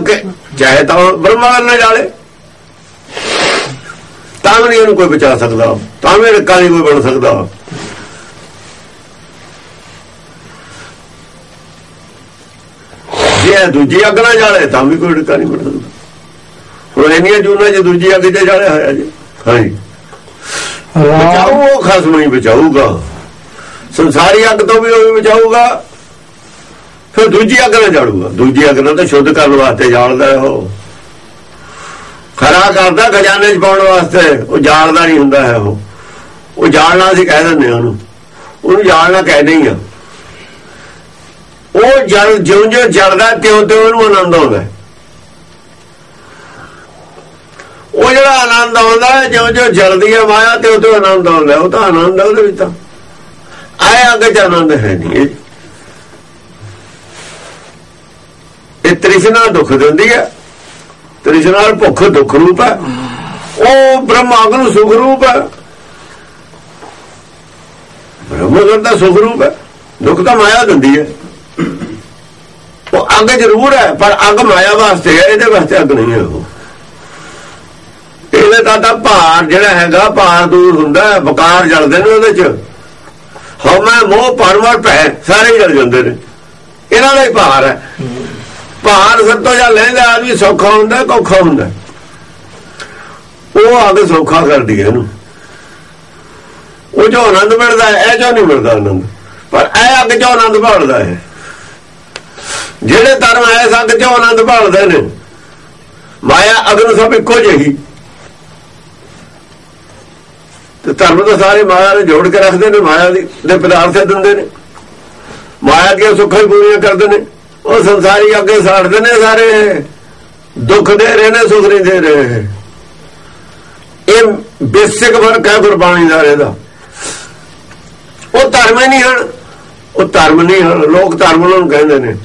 ਕਿ- ਚਾਹੇ ਤਾਂ ਬ੍ਰਹਮਾ ਨਾਲ ਜਾਲੇ ਤਾਂ ਵੀ ਇਹਨੂੰ ਕੋਈ ਬਚਾ ਸਕਦਾ। ਤਾਂ ਵੀ ਰੱਕਾ ਨਹੀਂ ਕੋਈ ਬਣ ਸਕਦਾ। ਜੇ ਦੂਜੀ ਅੱਗ ਨਾਲ ਜਾਲੇ ਤਾਂ ਵੀ ਕੋਈ ਰੱਕਾ ਨਹੀਂ ਬਣ ਸਕਦਾ। ਹੁਣ ਇੰਨੀਆਂ ਜੂਨਾਂ ਚ ਦੂਜੀ ਅੱਗ ਤੇ ਜਾਲਿਆ ਹੋਇਆ ਜੀ। ਹਾਂਜੀ। ਉਹ ਖਸਮ ਹੀ ਬਚਾਊਗਾ। ਸੰਸਾਰੀ ਅੱਗ ਤੋਂ ਵੀ ਉਹ ਵੀ ਬਚਾਊਗਾ। ਫਿਰ ਦੂਜੀ ਅੱਗ ਨਾਲ ਜਾੜੂਗਾ ਦੂਜੀ ਅੱਗ ਨਾਲ ਤਾਂ ਸ਼ੁੱਧ ਕਰਨ ਵਾਸਤੇ ਜਾਲਦਾ ਉਹ। ਖਰਾ ਕਰਦਾ ਖਜ਼ਾਨੇ 'ਚ ਪਾਉਣ ਵਾਸਤੇ, ਉਹ ਜਾਲਦਾ ਨਹੀਂ ਹੁੰਦਾ ਹੈ ਉਹ। ਉਹ ਜਾਲਣਾ ਅਸੀਂ ਕਹਿ ਦਿੰਦੇ ਹਾਂ ਉਹਨੂੰ। ਉਹਨੂੰ ਜਾਲਣਾ ਕਹਿੰਦੇ ਹੀ ਆ। ਉਹ ਜਲ ਜਿਉਂ ਜਿਉਂ ਜਲਦਾ ਤਿਉਂ ਤਿਉਂ ਉਹਨੂੰ ਆਨੰਦ ਆਉਂਦਾ ਉਹ ਜਿਹੜਾ ਆਨੰਦ ਆਉਂਦਾ ਜਿਉਂ ਜਿਉਂ ਜਲਦੀ ਹੈ ਮਾਇਆ ਤਿਉਂ ਤਿਉਂ ਆਨੰਦ ਆਉਂਦਾ ਉਹ ਤਾਂ ਆਨੰਦ ਉਹਦੇ ਵਿੱਚ ਤਾਂ। ਆਏ ਅੱਗੇ ਚ ਆਨੰਦ ਹੈ ਨਹੀਂ ਇਹ ਇਹ ਤ੍ਰਿਸ਼ਨਾ ਦੁੱਖ ਦਿੰਦੀ ਹੈ। ਤ੍ਰਿਸ਼ਨਾ ਨਾਲ ਭੁੱਖ ਦੁੱਖ ਰੂਪ ਹੈ। ਉਹ ਬ੍ਰਹਮਾਗਨ ਨੂੰ ਸੁਖ ਰੂਪ ਹੈ। ਬ੍ਰਹਮਾਗਨ ਦਾ ਸੁਖ ਰੂਪ ਹੈ। ਦੁੱਖ ਤਾਂ ਮਾਇਆ ਦਿੰਦੀ ਹੈ। ਉਹ ਅੱਗ ਜ਼ਰੂਰ ਹੈ, ਪਰ ਅੱਗ ਮਾਇਆ ਵਾਸਤੇ ਹੈ, ਇਹਦੇ ਵਾਸਤੇ ਅੱਗ ਨਹੀਂ ਹੈ ਉਹ। ਇਹਦੇ ਤਾਂ ਤਾਂ ਭਾਰ ਜਿਹੜਾ ਹੈਗਾ ਭਾਰ ਦੂਰ ਹੁੰਦਾ ਵਕਾਰ ਜਲਦੇ ਨੇ ਉਹਦੇ ਚ। ਹਉਮੈ, ਮੋਹ ਪਰਵਰ ਭੈ, ਸਾਰੇ ਜਲ ਜਾਂਦੇ ਨੇ। ਇਹਨਾਂ ਦਾ ਹੀ ਭਾਰ ਹੈ। ਭਾਰ ਸਭ ਤੋਂ ਜਾਂ ਲੈਂਦਾ ਆਦਮੀ ਸੌਖਾ ਹੁੰਦਾ ਕਿ ਔਖਾ ਹੁੰਦਾ। ਉਹ ਅੱਗ ਸੌਖਾ ਕਰਦੀ ਹੈ ਇਹਨੂੰ। ਉਹ ਜੋ ਆਨੰਦ ਮਿਲਦਾ ਹੈ, ਇਹ ਜੋ ਨਹੀਂ ਮਿਲਦਾ ਆਨੰਦ। ਪਰ ਇਹ ਅੱਗ ਜੋ ਆਨੰਦ ਭਾਲਦਾ ਹੈ। ਜਿਹੜੇ ਧਰਮ ਐ ਸੰਗ ਚੋਂ ਆਨੰਦ ਭਾਲਦੇ ਨੇ। ਮਾਇਆ ਅਗਨ ਸਭ ਇੱਕੋ ਜਿਹੀ ਤੇ ਧਰਮ ਤਾਂ ਸਾਰੇ ਮਾਇਆ ਨੂੰ ਜੋੜ ਕੇ ਰੱਖਦੇ ਨੇ, ਮਾਇਆ ਦੇ ਪਦਾਰਥ ਦਿੰਦੇ ਨੇ। ਮਾਇਆ ਦੀਆਂ ਸੁੱਖਾਂ ਪੂਰੀਆਂ ਕਰਦੇ ਨੇ। ਉਹ ਸੰਸਾਰੀ ਅੱਗੇ ਸਾੜਦੇ ਨੇ ਸਾਰੇ। ਦੁੱਖ ਦੇ ਰਹੇ ਨੇ ਸੁਖ ਨਹੀਂ ਦੇ ਰਹੇ। ਇਹ ਬੇਸਿਕ ਫ਼ਰਕ ਹੈ ਗੁਰਬਾਣੀ ਦਾ ਇਹਦਾ। ਉਹ ਧਰਮ ਹੀ ਨਹੀਂ ਹਨ। ਉਹ ਧਰਮ ਨਹੀਂ ਹਨ। ਲੋਕ ਧਰਮ ਉਹਨਾਂ ਨੂੰ ਕਹਿੰਦੇ ਨੇ।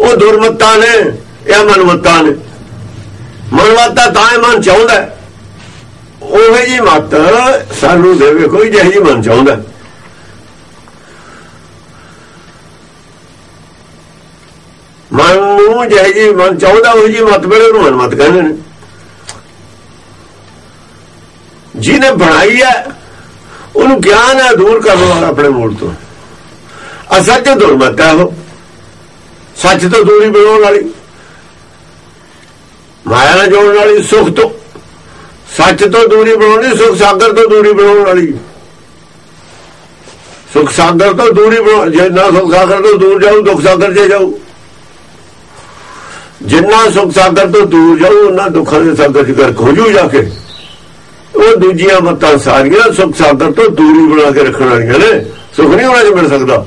ਉਹ ਦੁਰਮਤਾਂ ਨੇ ਇਹ ਮਨਮਤਾਂ ਨੇ। ਮਨਮਤਾ ਤਾਂ ਇਹ ਮਨ ਚਾਹੁੰਦਾ ਹੈ। ਉਹੇ ਜੀ ਮਤ ਸਾਨੂੰ ਦੇਵੇ, ਕੋਈ ਜਿਹੀ ਮਨ ਚਾਹੁੰਦਾ ਮਨ ਨੂੰ ਜਿਹੀ ਜੀ ਮਨ ਚਾਹੁੰਦਾ ਉਹ ਜੀ ਮਤ ਵੇਲੇ ਉਹਨੂੰ ਮਨਮਤ ਕਹਿੰਦੇ ਨੇ। ਜਿਹਨੇ ਬਣਾਈ ਹੈ, ਉਹਨੂੰ ਗਿਆਨ ਹੈ ਦੂਰ ਕਰਨ ਵਾਲਾ ਆਪਣੇ ਮੂਲ ਤੋਂ। ਅਸੱਚ ਦੁਰਮਤ ਹੈ ਉਹ। ਸੱਚ ਤੋਂ ਦੂਰੀ ਬਣਾਉਣ ਵਾਲੀ। ਮਾਇਆ ਨਾਲ ਜੋੜਨ ਵਾਲੀ ਸੁਖ ਤੋਂ। ਸੱਚ ਤੋਂ ਦੂਰੀ ਬਣਾਉਣੀ, ਸੁਖ ਸਾਗਰ ਤੋਂ ਦੂਰੀ ਬਣਾਉਣ ਵਾਲੀ। ਸੁਖ ਸਾਗਰ ਤੋਂ ਦੂਰੀ ਬਣਾਉ ਜੇ ਨਾ ਸੁਖ ਸਾਗਰ ਤੋਂ ਦੂਰ ਜਾਊ, ਦੁੱਖ ਸਾਗਰ 'ਚ ਜਾਊ। ਜਿੰਨਾ ਸੁਖ ਸਾਗਰ ਤੋਂ ਦੂਰ ਜਾਊ ਉਹਨਾਂ ਦੁੱਖਾਂ ਦੇ ਸਾਗਰ 'ਚ ਗਰਕ ਹੋ ਜੂ ਜਾ ਕੇ। ਉਹ ਦੂਜੀਆਂ ਮਤਾਂ ਸਾਰੀਆਂ ਸੁਖ ਸਾਗਰ ਤੋਂ ਦੂਰੀ ਬਣਾ ਕੇ ਰੱਖਣ ਵਾਲੀਆਂ ਨੇ। ਸੁਖ ਨਹੀਂ ਉਹਨਾਂ 'ਚ ਮਿਲ ਸਕਦਾ।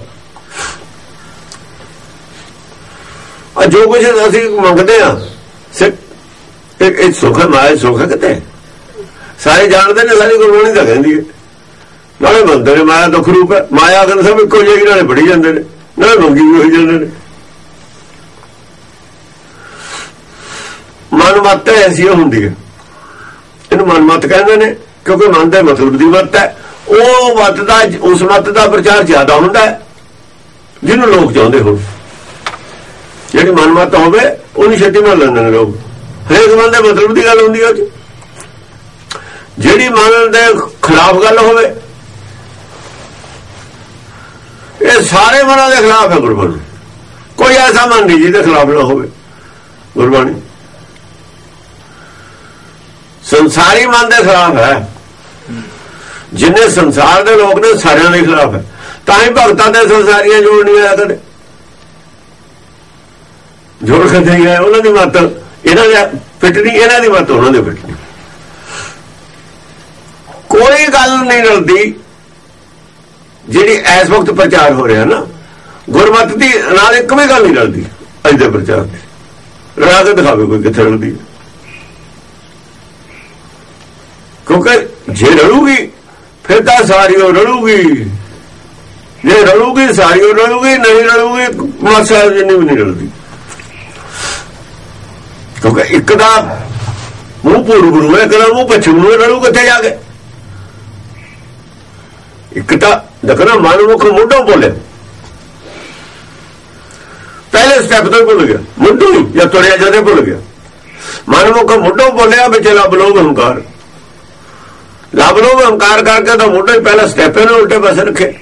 ਆ ਜੋ ਕੁਝ ਅਸੀਂ ਮੰਗਦੇ ਆ ਸਿੱਖ, ਇਹ ਇੱਕ ਸੁਖ ਹੈ, ਮਾਇਆ ਸੁਖ ਹੈ ਕਿਤੇ? ਸਾਰੇ ਜਾਣਦੇ ਨੇ, ਸਾਰੀ ਗੁਰਬਾਣੀ ਤਾਂ ਕਹਿੰਦੀ ਹੈ। ਨਾਲੇ ਮੰਨਦੇ ਨੇ ਮਾਇਆ ਦੁੱਖ ਰੂਪ ਹੈ। ਮਾਇਆ ਅਗਨ ਸਭ ਇੱਕੋ ਜਿਹੀ ਨਾਲੇ ਬੜੀ ਜਾਂਦੇ ਨੇ, ਨਾਲੇ ਮੰਗੀ ਵੀ ਹੋਈ ਜਾਂਦੇ ਨੇ। ਮਨਮਤ ਐਸੀ ਹੁੰਦੀ ਹੈ। ਇਹਨੂੰ ਮਨਮਤ ਕਹਿੰਦੇ ਨੇ, ਕਿਉਂਕਿ ਮਨ ਦੇ ਮਤਲਬ ਦੀ ਮਤ ਹੈ। ਉਹ ਮਤ ਦਾ, ਉਸ ਮਤ ਦਾ ਪ੍ਰਚਾਰ ਜ਼ਿਆਦਾ ਹੁੰਦਾ ਹੈ, ਜਿਹਨੂੰ ਲੋਕ ਚਾਹੁੰਦੇ ਹੋਣ। ਜਿਹੜੀ ਮਨਮਤ ਹੋਵੇ, ਉਹਨੂੰ ਛੇਤੀ ਨਾਲ ਲੈਂਦੇ ਨੇ ਲੋਕ। ਹਰੇਕ ਮਨ ਦੇ ਮਤਲਬ ਦੀ ਗੱਲ ਹੁੰਦੀ ਹੈ ਉਹ ਜਿਹੜੀ ਮਨ ਦੇ ਖਿਲਾਫ ਗੱਲ ਹੋਵੇ, ਇਹ ਸਾਰੇ ਮਨਾਂ ਦੇ ਖਿਲਾਫ ਹੈ ਗੁਰਬਾਣੀ। ਕੋਈ ਐਸਾ ਮਨ ਨਹੀਂ ਜਿਹਦੇ ਖਿਲਾਫ ਨਾ ਹੋਵੇ। ਗੁਰਬਾਣੀ ਸੰਸਾਰੀ ਮਨ ਦੇ ਖਿਲਾਫ ਹੈ। ਜਿੰਨੇ ਸੰਸਾਰ ਦੇ ਲੋਕ ਨੇ, ਸਾਰਿਆਂ ਦੇ ਖਿਲਾਫ ਹੈ। ਤਾਂ ਹੀ ਭਗਤਾਂ ਦੇ ਸੰਸਾਰੀਆਂ ਜੋੜ ਨਹੀਂ ਆਇਆ ਕਦੇ। ਜੋੜ ਕੇ ਨਹੀਂ ਉਹਨਾਂ ਦੀ ਮਤ, ਇਹਨਾਂ ਦੇ ਫਿੱਟ ਇਹਨਾਂ ਦੀ ਮਤ ਉਹਨਾਂ ਦੇ ਫਿੱਟ ਕੋਈ ਗੱਲ ਨਹੀਂ ਰਲਦੀ ਜਿਹੜੀ ਇਸ ਵਕਤ ਪ੍ਰਚਾਰ ਹੋ ਰਿਹਾ ਨਾ। ਗੁਰਮਤ ਦੀ ਨਾਲ ਇੱਕ ਵੀ ਗੱਲ ਨਹੀਂ ਰਲਦੀ। ਅੱਜ ਦੇ ਪ੍ਰਚਾਰ ਦੀ ਰਲਾ ਕੇ ਦਿਖਾਵੇ ਕੋਈ ਕਿੱਥੇ ਰਲਦੀ ਹੈ। ਕਿਉਂਕਿ ਜੇ ਰਲੂਗੀ ਫਿਰ ਤਾਂ ਸਾਰੀ ਉਹ ਰਲੂਗੀ। ਜੇ ਰਲੂਗੀ ਸਾਰੀ ਉਹ ਰਲੂਗੀ ਨਹੀਂ ਰਲੂਗੀ ਮਾਸਾ ਜਿੰਨੀ ਵੀ ਨਹੀਂ ਰਲਦੀ। ਕਿਉਂਕਿ ਇੱਕ ਦਾ ਮੂੰਹ ਪੂਰਬ ਨੂੰ ਹੈ ਇੱਕ ਦਾ ਮੂੰਹ ਪੱਛਮ ਨੂੰ ਹੈ, ਰਲੂ ਕਿੱਥੇ ਜਾ ਕੇ? ਇੱਕ ਤਾਂ ਦੇਖਣਾ ਮਨ ਮੁਖ ਮੁੱਢੋਂ ਬੋਲੇ। ਪਹਿਲੇ ਸਟੈਪ ਤੋਂ ਭੁੱਲ ਗਿਆ। ਮੁੱਢੋਂ ਹੀ ਜਾਂ ਤੁਰਿਆ ਜਾਂਦੇ ਭੁੱਲ ਗਿਆ। ਮਨਮੁਖ ਮੁੱਢੋਂ ਬੋਲਿਆ ਵਿੱਚ ਲੱਭ ਲੋਭ ਹੰਕਾਰ। ਲੱਭ ਲੋਭ ਹੰਕਾਰ ਕਰਕੇ ਤਾਂ ਮੁੱਢੋਂ ਹੀ ਪਹਿਲਾ ਸਟੈਪ ਇਹਨੇ ਉਲਟੇ ਪਾਸੇ ਰੱਖੇ।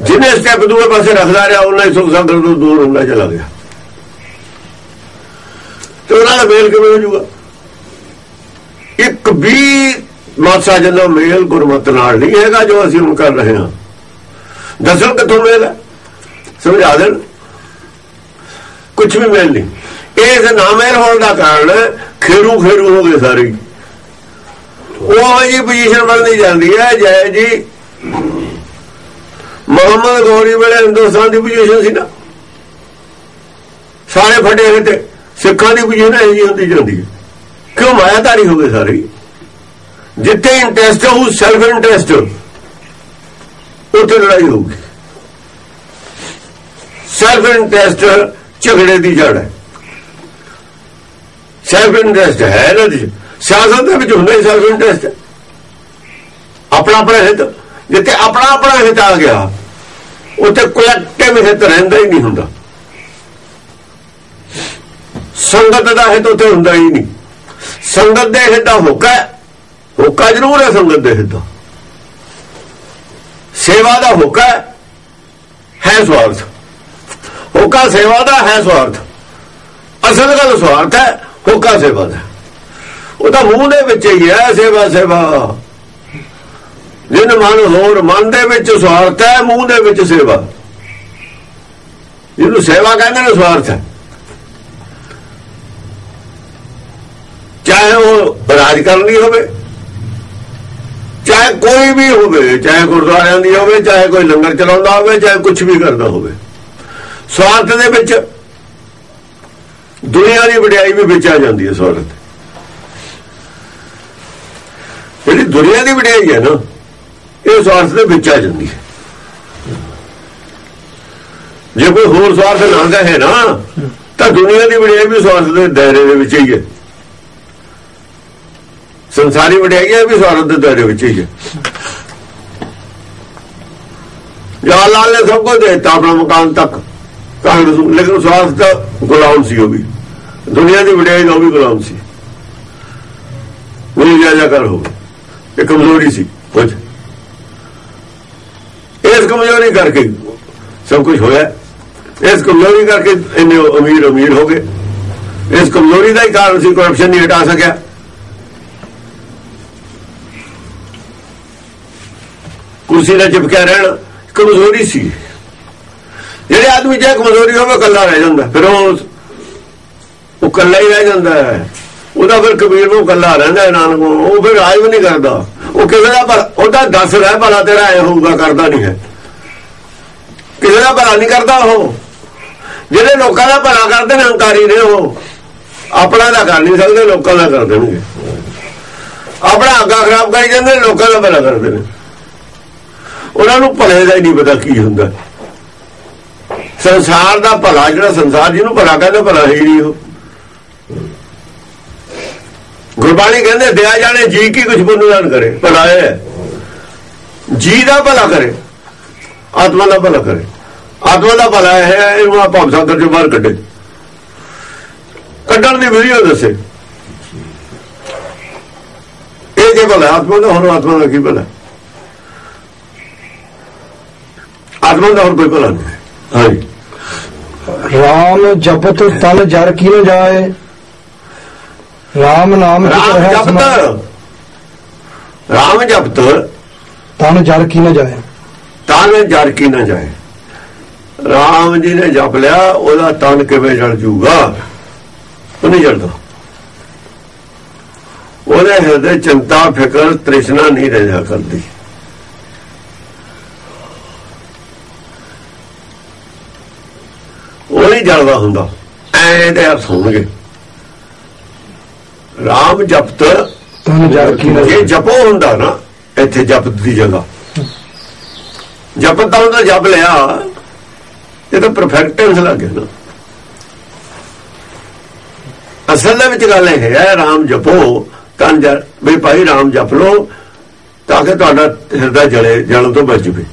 ਜਿਹਨੇ ਸਟੈਪ ਦੂਏ ਪਾਸੇ ਰੱਖਦਾ ਰਿਹਾ, ਉਹਨਾਂ ਹੀ ਸੁਖ ਸੰਗਤ ਤੋਂ ਦੂਰ ਹੁੰਦਾ ਚਲਾ ਗਿਆ। ਤੇ ਉਹਨਾਂ ਦਾ ਮੇਲ ਕਿਵੇਂ ਹੋ ਜਾਊਗਾ? ਇੱਕ ਵੀ ਮਾਤਸਾ ਜਨੋ ਮੇਲ ਗੁਰਮਤ ਨਾਲ ਨਹੀਂ ਹੈਗਾ ਜੋ ਅਸੀਂ ਹੁਣ ਕਰ ਰਹੇ ਹਾਂ। ਦੱਸੋ ਕਿੱਥੋਂ ਮੇਲ ਹੈ? ਸਮਝਾ ਦੇਣ। ਕੁਝ ਵੀ ਮੇਲ ਨਹੀਂ। ਇਸ ਨਾਮੇਲ ਹੋਣ ਦਾ ਕਾਰਨ ਖੇਰੂ ਖੇਰੂ ਹੋ ਗਏ ਸਾਰੇ ਉਹ ਜੀ ਪੋਜੀਸ਼ਨ ਬਣਦੀ ਜਾਂਦੀ ਹੈ, ਜੈ ਜੀ। ਮੁਹੰਮਦ ਗੌਰੀ ਵੇਲੇ ਹਿੰਦੁਸਤਾਨ ਦੀ ਪੋਜੀਸ਼ਨ ਸੀ ਨਾ। ਸਾਰੇ ਫਟੇ ਹੋਏ ਤੇ ਸਿੱਖਾਂ ਦੀ ਪੋਜੀਸ਼ਨ ਇਹ ਜੀ ਹੁੰਦੀ ਜਾਂਦੀ ਹੈ। ਕਿਉਂ ਮਾਇਆਧਾਰੀ ਹੋ ਗਏ ਸਾਰੇ? ਹੀ। ਜਿੱਥੇ ਇੰਟਰਸਟ ਹੋ ਸੈਲਫ ਇੰਟਰਸਟ ਉੱਥੇ ਲੜਾਈ ਹੋਊਗੀ ਸੈਲਫ ਇੰਟਰਸਟ ਝਗੜੇ ਦੀ ਜੜ ਹੈ। ਸੈਲਫ ਇੰਟਰਸਟ ਹੈ ਨਾ ਜੀ ਸਿਆਸਤ ਦੇ ਵਿੱਚ ਹੁੰਦਾ ਹੀ ਸੈਲਫ ਇੰਟਰਸਟ ਆਪਣਾ ਆਪਣਾ ਹਿੱਤ। ਜਿੱਥੇ ਆਪਣਾ ਆਪਣਾ ਹਿੱਤ ਆ ਗਿਆ, ਉੱਥੇ ਕਲੈਕਟਿਵ ਹਿੱਤ ਰਹਿੰਦਾ ਹੀ ਨਹੀਂ ਹੁੰਦਾ। ਸੰਗਤ ਦਾ ਹਿੱਤ ਉੱਥੇ ਹੁੰਦਾ ਹੀ ਨਹੀਂ। ਸੰਗਤ ਦੇ ਹਿੱਤ ਦਾ ਹੋਕਾ ਹੈ। ਹੋਕਾ ਜ਼ਰੂਰ ਹੈ ਸੰਗਤ ਦੇ ਹਿੱਤ ਦਾ। ਸੇਵਾ ਦਾ ਹੋਕਾ ਹੈ। ਸਵਾਰਥ। ਹੋਕਾ ਸੇਵਾ ਦਾ ਹੈ ਸਵਾਰਥ। ਅਸਲ ਗੱਲ ਸਵਾਰਥ ਹੈ, ਹੋਕਾ ਸੇਵਾ ਦਾ ਉਹ ਤਾਂ ਮੂੰਹ ਦੇ ਵਿੱਚ ਹੀ ਹੈ, ਸੇਵਾ ਸੇਵਾ। ਜਿਨ ਮਨ ਹੋਰ ਮਨ ਦੇ ਵਿੱਚ ਸਵਾਰਥ ਹੈ, ਮੂੰਹ ਦੇ ਵਿੱਚ ਸੇਵਾ। ਜਿਹਨੂੰ ਸੇਵਾ ਕਹਿੰਦੇ ਨੇ, ਸਵਾਰਥ ਹੈ। ਚਾਹੇ ਉਹ ਰਾਜ ਕਰਨੀ ਹੋਵੇ, ਚਾਹੇ ਕੋਈ ਵੀ ਹੋਵੇ, ਚਾਹੇ ਗੁਰਦੁਆਰਿਆਂ ਦੀ ਹੋਵੇ, ਚਾਹੇ ਕੋਈ ਲੰਗਰ ਚਲਾਉਂਦਾ ਹੋਵੇ, ਚਾਹੇ ਕੁਝ ਵੀ ਕਰਦਾ ਹੋਵੇ। ਸਵਾਰਥ ਦੇ ਵਿੱਚ ਦੁਨੀਆ ਦੀ ਵਡਿਆਈ ਵੀ ਵਿੱਚ ਆ ਜਾਂਦੀ ਹੈ ਸਵਾਰਥ। ਜਿਹੜੀ ਦੁਨੀਆ ਦੀ ਵਡਿਆਈ ਹੈ ਨਾ ਇਹ ਸਵਾਰਥ ਦੇ ਵਿੱਚ ਆ ਜਾਂਦੀ ਹੈ। ਜੇ ਕੋਈ ਹੋਰ ਸਵਾਰਥ ਨਾ ਹੈ ਨਾ ਤਾਂ ਦੁਨੀਆ ਦੀ ਵਡਿਆਈ ਵੀ ਸਵਾਰਥ ਦੇ ਦਾਇਰੇ ਦੇ ਵਿੱਚ ਹੀ ਹੈ। ਸੰਸਾਰੀ ਵਡਿਆਈ ਵੀ ਸਵਾਰਥ ਦੇ ਦਾਇਰੇ ਵਿੱਚ ਹੀ ਹੈ। ਜਾਂ ਲਾਲ ਨੇ ਸਭ ਕੁਝ ਦੇ ਦਿੱਤਾ ਆਪਣਾ ਮਕਾਨ ਤੱਕ ਕਾਂਗਰਸ ਨੂੰ, ਲੇਕਿਨ ਸਵਾਰਥ ਦਾ ਗੁਲਾਮ ਸੀ ਉਹ ਵੀ। ਦੁਨੀਆ ਦੀ ਵਡਿਆਈ ਦਾ ਉਹ ਵੀ ਗੁਲਾਮ ਸੀ। ਉਹ ਜਾ ਜਾ ਕਰ ਹੋ ਇਹ ਕਮਜ਼ੋਰੀ ਸੀ ਕੁਝ ਇਸ ਕਮਜ਼ੋਰੀ ਕਰਕੇ ਸਭ ਕੁਝ ਹੋਇਆ। ਇਸ ਕਮਜ਼ੋਰੀ ਕਰਕੇ ਇੰਨੇ ਅਮੀਰ ਅਮੀਰ ਹੋ ਗਏ। ਇਸ ਕਮਜ਼ੋਰੀ ਦਾ ਹੀ ਕਾਰਨ ਸੀ ਕਰਪਸ਼ਨ ਨਹੀਂ ਹਟਾ ਸਕਿਆ। ਕੁਰਸੀ ਦਾ ਚਿਪਕਿਆ ਰਹਿਣਾ ਕਮਜ਼ੋਰੀ ਸੀ। ਜਿਹੜੇ ਆਦਮੀ ਜੇ ਕਮਜ਼ੋਰੀ ਹੋਵੇ ਕੱਲਾ ਰਹਿ ਜਾਂਦਾ। ਫਿਰ ਉਹ ਉਹ ਕੱਲਾ ਹੀ ਰਹਿ ਜਾਂਦਾ ਹੈ। ਉਹਦਾ ਫਿਰ ਕਬੀਰ ਨੂੰ ਕੱਲਾ ਰਹਿੰਦਾ ਹੈ ਨਾਨਕ ਉਹ ਫਿਰ ਰਾਜ ਵੀ ਨਹੀਂ ਕਰਦਾ। ਉਹ ਕਿਸੇ ਦਾ ਪਰ ਉਹਦਾ ਦੱਸ ਰਹਿ ਭਲਾ ਤੇਰਾ ਐ ਹੋਊਗਾ ਕਰਦਾ ਨਹੀਂ ਹੈ। ਕਿਸੇ ਦਾ ਭਲਾ ਨਹੀਂ ਕਰਦਾ ਉਹ। ਜਿਹੜੇ ਲੋਕਾਂ ਦਾ ਭਲਾ ਕਰਦੇ ਨੇ ਹੰਕਾਰੀ ਨੇ ਉਹ। ਆਪਣਾ ਦਾ ਕਰ ਨਹੀਂ ਸਕਦੇ ਲੋਕਾਂ ਦਾ ਕਰ ਦੇਣਗੇ। ਆਪਣਾ ਅੱਗਾ ਖਰਾਬ ਕਰੀ ਜਾਂਦੇ ਨੇ, ਲੋਕਾਂ ਦਾ ਭਲਾ ਕਰਦੇ ਨੇ। ਉਹਨਾਂ ਨੂੰ ਭਲੇ ਦਾ ਹੀ ਨਹੀਂ ਪਤਾ ਕੀ ਹੁੰਦਾ। ਸੰਸਾਰ ਦਾ ਭਲਾ ਜਿਹੜਾ ਸੰਸਾਰ ਜਿਹਨੂੰ ਭਲਾ ਕਹਿੰਦੇ ਭਲਾ ਹੈ ਹੀ ਨਹੀਂ ਉਹ। ਗੁਰਬਾਣੀ ਕਹਿੰਦੇ, ਦਿਆ ਜਾਣੇ, ਜੀ ਕੀ ਕੁਝ ਪੁੰਨਦਾਨ ਕਰੇ। ਭਲਾ ਹੈ। ਜੀ ਦਾ ਭਲਾ ਕਰੇ, ਆਤਮਾ ਦਾ ਭਲਾ ਕਰੇ। ਆਤਮਾ ਦਾ ਭਲਾ ਹੈ, ਇਹਨੂੰ ਆਪਾਂ ਸਾਗਰ ਚੋਂ ਬਾਹਰ ਕੱਢੇ। ਕੱਢਣ ਦੀ ਵੀਡੀਓ ਦੱਸੇ। ਇਹ ਜੇ ਭਲਾ ਆਤਮਾ ਦਾ, ਹੁਣ ਆਤਮਾ ਦਾ ਕੀ ਭਲਾ ਆਤਮਾ ਦਾ ਹੋਰ ਕੋਈ ਭਲਾ ਨਹੀਂ। ਹਾਂਜੀ। ਰਾਮ ਜਪਤ ਤਨ ਜਰ ਕੀ ਜਾਏ। ਰਾਮ ਨਾਮ ਜਪਤ। ਰਾਮ ਜਪਤ। ਤਨ ਜਰ ਕੀ ਨ ਜਾਏ। ਤਨ ਜਰ ਕੀ ਨਾ ਜਾਏ। ਰਾਮ ਜੀ ਨੇ ਜਪ ਲਿਆ ਉਹਦਾ ਤਨ ਕਿਵੇਂ ਜਲ ਜੂਗਾ? ਉਹ ਨਹੀਂ ਜਲਦਾ ਉਹਦੇ ਹਿਰਦੇ ਚਿੰਤਾ ਫਿਕਰ ਤ੍ਰਿਸ਼ਨਾ ਨਹੀਂ ਰਹਿ ਜਾ ਕਰਦੀ। ਉਹ ਨਹੀਂ ਜਲਦਾ ਹੁੰਦਾ। ਐਂ ਤੇ ਅਰਥ ਹੋਣਗੇ ਰਾਮ ਜਪਤ ਤਨ ਜਰ ਕੀ ਜਾਏ ਜਪੋ ਹੁੰਦਾ ਨਾ ਇੱਥੇ ਜਪਤ ਦੀ ਜਗ੍ਹਾ। ਜਪਤ ਉਹਦਾ ਜਪ ਲਿਆ ਇਹ ਤਾਂ ਪਰਫੈਕਟ ਟੈਂਸ ਲੱਗ ਗਿਆ ਨਾ। ਅਸਲ ਦੇ ਵਿੱਚ ਗੱਲ ਇਹ ਹੈ ਰਾਮ ਜਪੋ ਤਾਂ ਜਰ ਵੀ ਭਾਈ ਰਾਮ ਜਪ ਲੋ ਤਾਂ ਕਿ ਤੁਹਾਡਾ ਹਿਰਦਾ ਜਲੇ ਜਲਣ ਤੋਂ ਬਚ ਜਵੇ।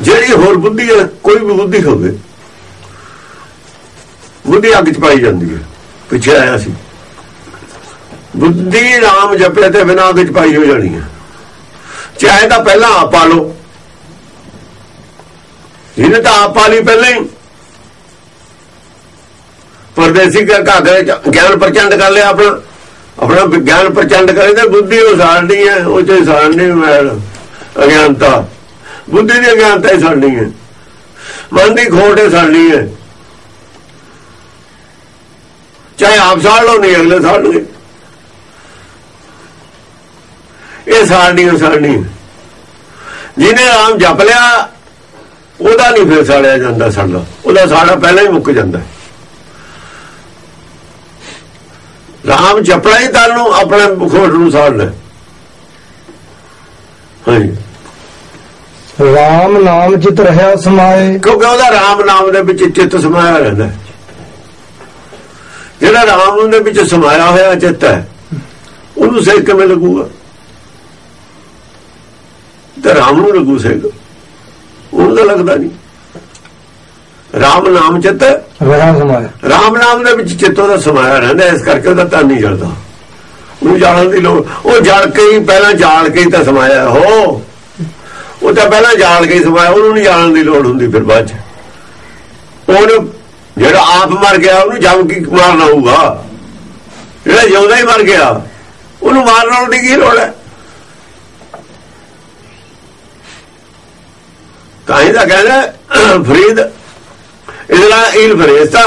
ਜਿਹੜੀ ਹੋਰ ਬੁੱਧੀ ਹੈ ਕੋਈ ਵੀ ਬੁੱਧੀ ਹੋਵੇ ਬੁੱਧੀ ਅੱਗ ਚ ਪਾਈ ਜਾਂਦੀ ਹੈ। ਪਿੱਛੇ ਆਇਆ ਸੀ। ਬੁੱਧੀ ਰਾਮ ਜਪੇ ਤੇ ਬਿਨਾਂ ਅੱਗ ਚ ਪਾਈ ਹੋ ਜਾਣੀ ਹੈ। ਚਾਹੇ ਤਾਂ ਪਹਿਲਾਂ ਆਪ ਪਾ ਲਓ। ਇਹਨੇ ਤਾਂ ਆਪ ਪਾ ਲਈ ਪਹਿਲਾਂ ਹੀ। ਪਰਦੇਸੀ ਕਾ ਘਾਗਰੇ ਗਿਆਨ ਪ੍ਰਚੰਡ ਕਰ ਲਿਆ ਆਪਣਾ। ਆਪਣਾ ਵਿਗਿਆਨ ਪ੍ਰਚੰਡ ਕਰੇ ਤੇ ਬੁੱਧੀ ਉਸਾਰਨੀ ਹੈ। ਉਹ ਤੇ ਸਾੜਨੀ ਮੈਲ, ਅਗਿਆਨਤਾ। ਬੁੱਧੀ ਦੀ ਅਗਿਆਨਤਾ ਹੀ ਸਾੜਨੀ ਹੈ। ਮਨ ਦੀ ਖੋਟ ਹੈ ਸਾੜਨੀ ਹੈ। ਚਾਹੇ ਆਪ ਸਾੜ ਲਓ ਨਹੀਂ ਅਗਲੇ ਸਾੜਨਗੇ ਇਹ ਸਾੜਨੀ ਸਾੜਨੀ। ਜਿਹਨੇ ਰਾਮ ਜਪ ਲਿਆ ਉਹਦਾ ਨਹੀਂ ਫਿਰ ਸਾੜਿਆ ਜਾਂਦਾ ਸਾਡਾ ਉਹਦਾ ਸਾੜਾ ਪਹਿਲਾਂ ਹੀ ਮੁੱਕ ਜਾਂਦਾ। ਰਾਮ ਜਪਣਾ ਹੀ ਤਨ ਨੂੰ ਆਪਣੇ ਖੋਟ ਨੂੰ ਸਾੜਨਾ ਹਾਂਜੀ ਰਾਮ ਨਾਮ ਚਿਤ ਰਹਿਆ ਸਮਾਏ ਕਿਉਂਕਿ ਉਹਦਾ ਰਾਮ ਨਾਮ ਦੇ ਵਿੱਚ ਚਿੱਤ ਸਮਾਇਆ ਰਹਿੰਦਾ ਹੈ। ਜਿਹੜਾ ਰਾਮ ਦੇ ਵਿੱਚ ਸਮਾਇਆ ਹੋਇਆ ਚਿੱਤ ਹੈ ਉਹਨੂੰ ਸੇਕ ਕਿਵੇਂ ਲੱਗੂਗਾ? ਤੇ ਰਾਮ ਨੂੰ ਲੱਗੂ ਸੇਕ ਉਹਨੂੰ ਤਾਂ ਲੱਗਦਾ ਨਹੀਂ। ਰਾਮ ਨਾਮ ਚਿੱਤ ਰਹਿਆ ਸਮਾਏ ਰਾਮ ਨਾਮ ਦੇ ਵਿੱਚ ਚਿੱਤੋਂ ਦਾ ਸਮਾਇਆ ਰਹਿੰਦਾ ਇਸ ਕਰਕੇ ਉਹਦਾ ਤਾਂ ਨਹੀਂ ਜਲਦਾ। ਉਹਨੂੰ ਜਾਣਨ ਦੀ ਲੋੜ ਉਹ ਜਲ ਕੇ ਹੀ ਪਹਿਲਾਂ ਜਾਲ ਕੇ ਹੀ ਤਾਂ ਸਮਾਇਆ ਹੋ! ਉਹ ਤਾਂ ਪਹਿਲਾਂ ਜਾਲ ਕੇ ਹੀ ਸਮਾਇਆ ਉਹਨੂੰ ਨਹੀਂ ਜਾਣਨ ਦੀ ਲੋੜ ਹੁੰਦੀ ਫਿਰ ਬਾਅਦ ਚ। ਉਹਨੂੰ ਜਿਹੜਾ ਆਪ ਮਰ ਗਿਆ, ਉਹਨੂੰ ਜਮ ਕੀ ਮਾਰਨਾ ਹੋਊਗਾ? ਜਿਹੜਾ ਜਿਉਂਦਾ ਹੀ ਮਰ ਗਿਆ, ਉਹਨੂੰ ਮਾਰਨ ਦੀ ਕੀ ਲੋੜ ਹੈ? ਤਾਂ ਹੀ ਕਹਿੰਦਾ, ਫਰੀਦ ਇਜ਼ਰਾ ਇਲ ਫਰੇਸਤਾ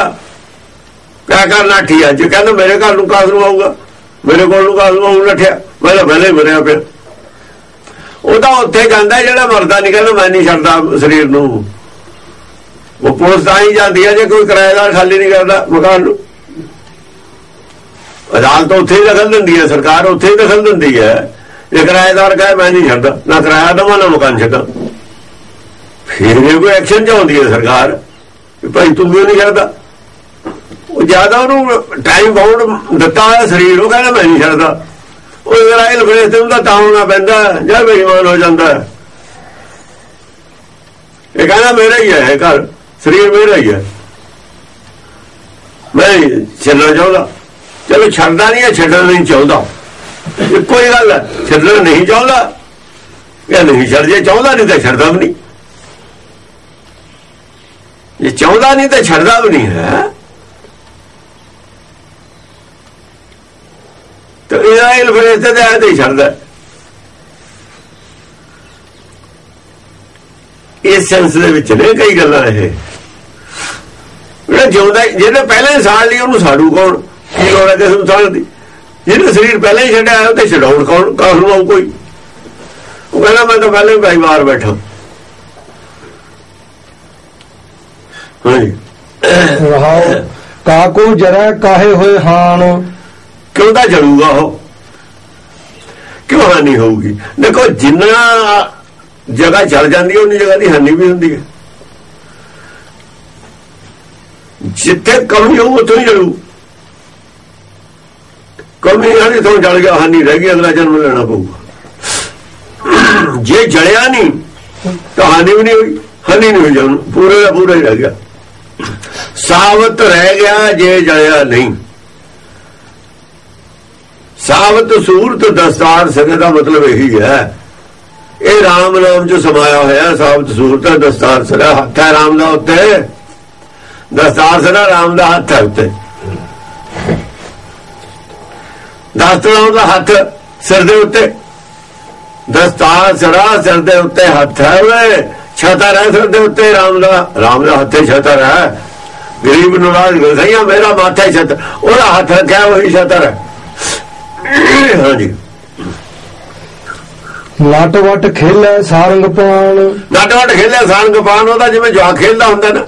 ਕਿਆ ਕਰਨਾ ਠੀਆ ਜੇ ਕਹਿੰਦਾ ਮੇਰੇ ਘਰ ਨੂੰ ਕਾਸ ਨੂੰ ਆਊਗਾ, ਮੇਰੇ ਕੋਲ ਨੂੰ ਕਾਸ ਨੂੰ ਆਊ ਨਠਿਆ, ਮੈਂ ਤਾਂ ਪਹਿਲੇ ਹੀ ਮਰਿਆ ਪਿਆ ਉਹ ਤਾਂ ਉੱਥੇ ਕਹਿੰਦਾ, ਜਿਹੜਾ ਮਰਦਾ ਨਹੀਂ ਕਹਿੰਦਾ ਮੈਂ ਨਹੀਂ ਛੱਡਦਾ ਸਰੀਰ ਨੂੰ। ਉਹ ਪੁਲਿਸ ਤਾਂ ਹੀ ਜਾਂਦੀ ਹੈ ਜੇ ਕੋਈ ਕਿਰਾਏਦਾਰ ਖਾਲੀ ਨਹੀਂ ਕਰਦਾ ਮਕਾਨ ਨੂੰ। ਅਦਾਲਤ ਉੱਥੇ ਹੀ ਦਖਲ ਦਿੰਦੀ ਹੈ ਸਰਕਾਰ ਉੱਥੇ ਹੀ ਦਖਲ ਦਿੰਦੀ ਹੈ ਜੇ ਕਿਰਾਏਦਾਰ ਕਹੇ, ਮੈਂ ਨਹੀਂ ਛੱਡਦਾ, ਨਾ ਕਿਰਾਇਆ ਦਵਾਂ ਨਾ ਮਕਾਨ ਛੱਡਾਂ। ਫਿਰ ਜੇ ਕੋਈ ਐਕਸ਼ਨ ਚਾਹੁੰਦੀ ਹੈ ਸਰਕਾਰ ਭਾਈ ਤੂੰ ਕਿਉਂ ਨਹੀਂ ਛੱਡਦਾ। ਉਹ ਜ਼ਿਆਦਾ ਉਹਨੂੰ ਟਾਈਮ ਬਾਉਂਡ ਦਿੱਤਾ ਹੋਇਆ ਸਰੀਰ, ਉਹ ਕਹਿੰਦਾ ਮੈਂ ਨਹੀਂ ਛੱਡਦਾ। ਉਹ ਇਜ਼ਰਾਈਲ ਫਰੇਸ ਤੇ ਉਹਦਾ ਤਾਂ ਹੋਣਾ ਪੈਂਦਾ ਜਾਂ ਬੇਈਮਾਨ ਹੋ ਜਾਂਦਾ। ਇਹ ਕਹਿੰਦਾ, ਮੇਰਾ ਹੀ ਹੈ ਇਹ ਘਰ। ਸਰੀਰ ਮੇਰਾ ਹੀ ਹੈ। ਮੈਂ ਛੱਡਣਾ ਚਾਹੁੰਦਾ। ਚਲੋ ਛੱਡਦਾ ਨਹੀਂ ਹੈ, ਛੱਡਣਾ ਨਹੀਂ ਚਾਹੁੰਦਾ। ਕੋਈ ਗੱਲ ਹੈ, ਛੱਡਣਾ ਨਹੀਂ ਚਾਹੁੰਦਾ ਇਹ ਨਹੀਂ ਛੱਡ, ਜੇ ਚਾਹੁੰਦਾ ਨਹੀਂ ਤਾਂ ਛੱਡਦਾ ਵੀ ਨਹੀਂ। ਜੇ ਚਾਹੁੰਦਾ ਨਹੀਂ ਤਾਂ ਛੱਡਦਾ ਵੀ ਨਹੀਂ ਹੈ। ਤੇ ਇਜ਼ਰਾਈਲ ਫਰਿਸ਼ਤੇ ਤੇ ਆਏ ਤੇ ਹੀ ਛੱਡਦਾ। ਇਸ ਸੈਂਸ ਦੇ ਵਿੱਚ ਨੇ ਕਈ ਗੱਲਾਂ ਇਹ। ਜਿਹੜਾ ਜਿਉਂਦਾ ਜਿਹਨੇ ਪਹਿਲਾਂ ਹੀ ਸਾੜ ਲਈ ਉਹਨੂੰ ਸਾੜੂ ਕੌਣ? ਕੀ ਲੋੜ ਹੈ ਕਿਸੇ ਨੂੰ ਸਾੜਨ ਦੀ? ਜਿਹਨੇ ਸਰੀਰ ਪਹਿਲਾਂ ਹੀ ਛੱਡਿਆ ਉਹ ਤੇ ਛਡਾਉਣ ਕੌਣ? ਕਾਹਨੂੰ ਕੋਈ? ਉਹ ਕਹਿੰਦਾ ਮੈਂ ਤਾਂ ਪਹਿਲਾਂ ਹੀ ਭਾਈ ਬਾਹਰ ਬੈਠਾ ਹਾਂਜੀ। ਰਹਾਉ ਕਾਕੋ ਜਰੈ ਕਾਹੇ ਹੋਏ ਹਾਨ ਕਿਉਂ ਤਾਂ ਜੜੂਗਾ ਉਹ? ਕਿਉਂ ਹਾਨੀ ਹੋਊਗੀ? ਦੇਖੋ ਜਿੰਨਾ ਜਗ੍ਹਾ ਚੜ ਜਾਂਦੀ ਹੈ ਉਨੀ ਜਗ੍ਹਾ ਦੀ ਹਾਨੀ ਵੀ ਹੁੰਦੀ ਹੈ। ਜਿੱਥੇ ਕਮੀ ਹੋਊ ਉੱਥੋਂ ਹੀ ਜਲੂ ਕਮੀ ਹਾਨੀ ਤੋਂ ਜਲ ਗਿਆ, ਹਾਨੀ ਰਹਿ ਗਈ, ਅਗਲਾ ਜਨਮ ਲੈਣਾ ਪਊਗਾ। ਜੇ ਜਲਿਆ ਨਹੀਂ, ਤਾਂ ਹਾਨੀ ਵੀ ਨਹੀਂ ਹੋਈ, ਹਾਨੀ ਨਹੀਂ ਹੋਈ ਜਨ ਪੂਰੇ ਦਾ ਪੂਰਾ ਹੀ ਰਹਿ ਗਿਆ। ਸਾਵਤ ਰਹਿ ਗਿਆ ਜੇ ਜਲਿਆ ਨਹੀਂ। ਸਾਵਤ ਸੂਰਤ ਦਸਤਾਰ ਸਗੇ ਦਾ ਮਤਲਬ ਇਹੀ ਹੈ। ਇਹ ਰਾਮ ਨਾਮ ਚ ਸਮਾਇਆ ਹੋਇਆ ਸਾਵਤ ਸੂਰਤ ਦਸਤਾਰ ਸਗਾ ਹੱਥ ਹੈ ਰਾਮ ਦਾ ਉੱਤੇ। ਦਸਤਾਰ ਸਗਾ ਰਾਮ ਦਾ ਹੱਥ ਹੈ ਉੱਤੇ। ਦਸਤਾਰ ਦਾ ਹੱਥ ਸਿਰ ਦੇ ਉੱਤੇ। ਦਸਤਾਰ ਸਰਾ ਸਿਰ ਦੇ ਉੱਤੇ ਹੱਥ ਹੈ ਵੇ ਛਤਰ ਹੈ ਸਿਰ ਦੇ ਉੱਤੇ ਰਾਮ ਦਾ। ਰਾਮ ਦਾ ਹੱਥੇ ਛਤਰ ਹੈ ਗਰੀਬ ਨਵਾਜ਼ ਗਸਈਆ ਮੇਰਾ ਮਾਥਾ ਹੀ ਛਤਰ ਉਹਦਾ ਹੱਥ ਰੱਖਿਆ ਉਹੀ ਛਤਰ ਹੈ ਹਾਂਜੀ। ਨਟ ਵਟ ਖੇਲੇ ਸਾਰੰਗ ਪਾਣ। ਨੱਟ ਵੱਟ ਖੇਲਿਆ ਸਾਨ ਗਪਾਨ ਉਹਦਾ ਜਿਵੇਂ ਜਵਾ ਖੇਲਦਾ ਹੁੰਦਾ ਨਾ।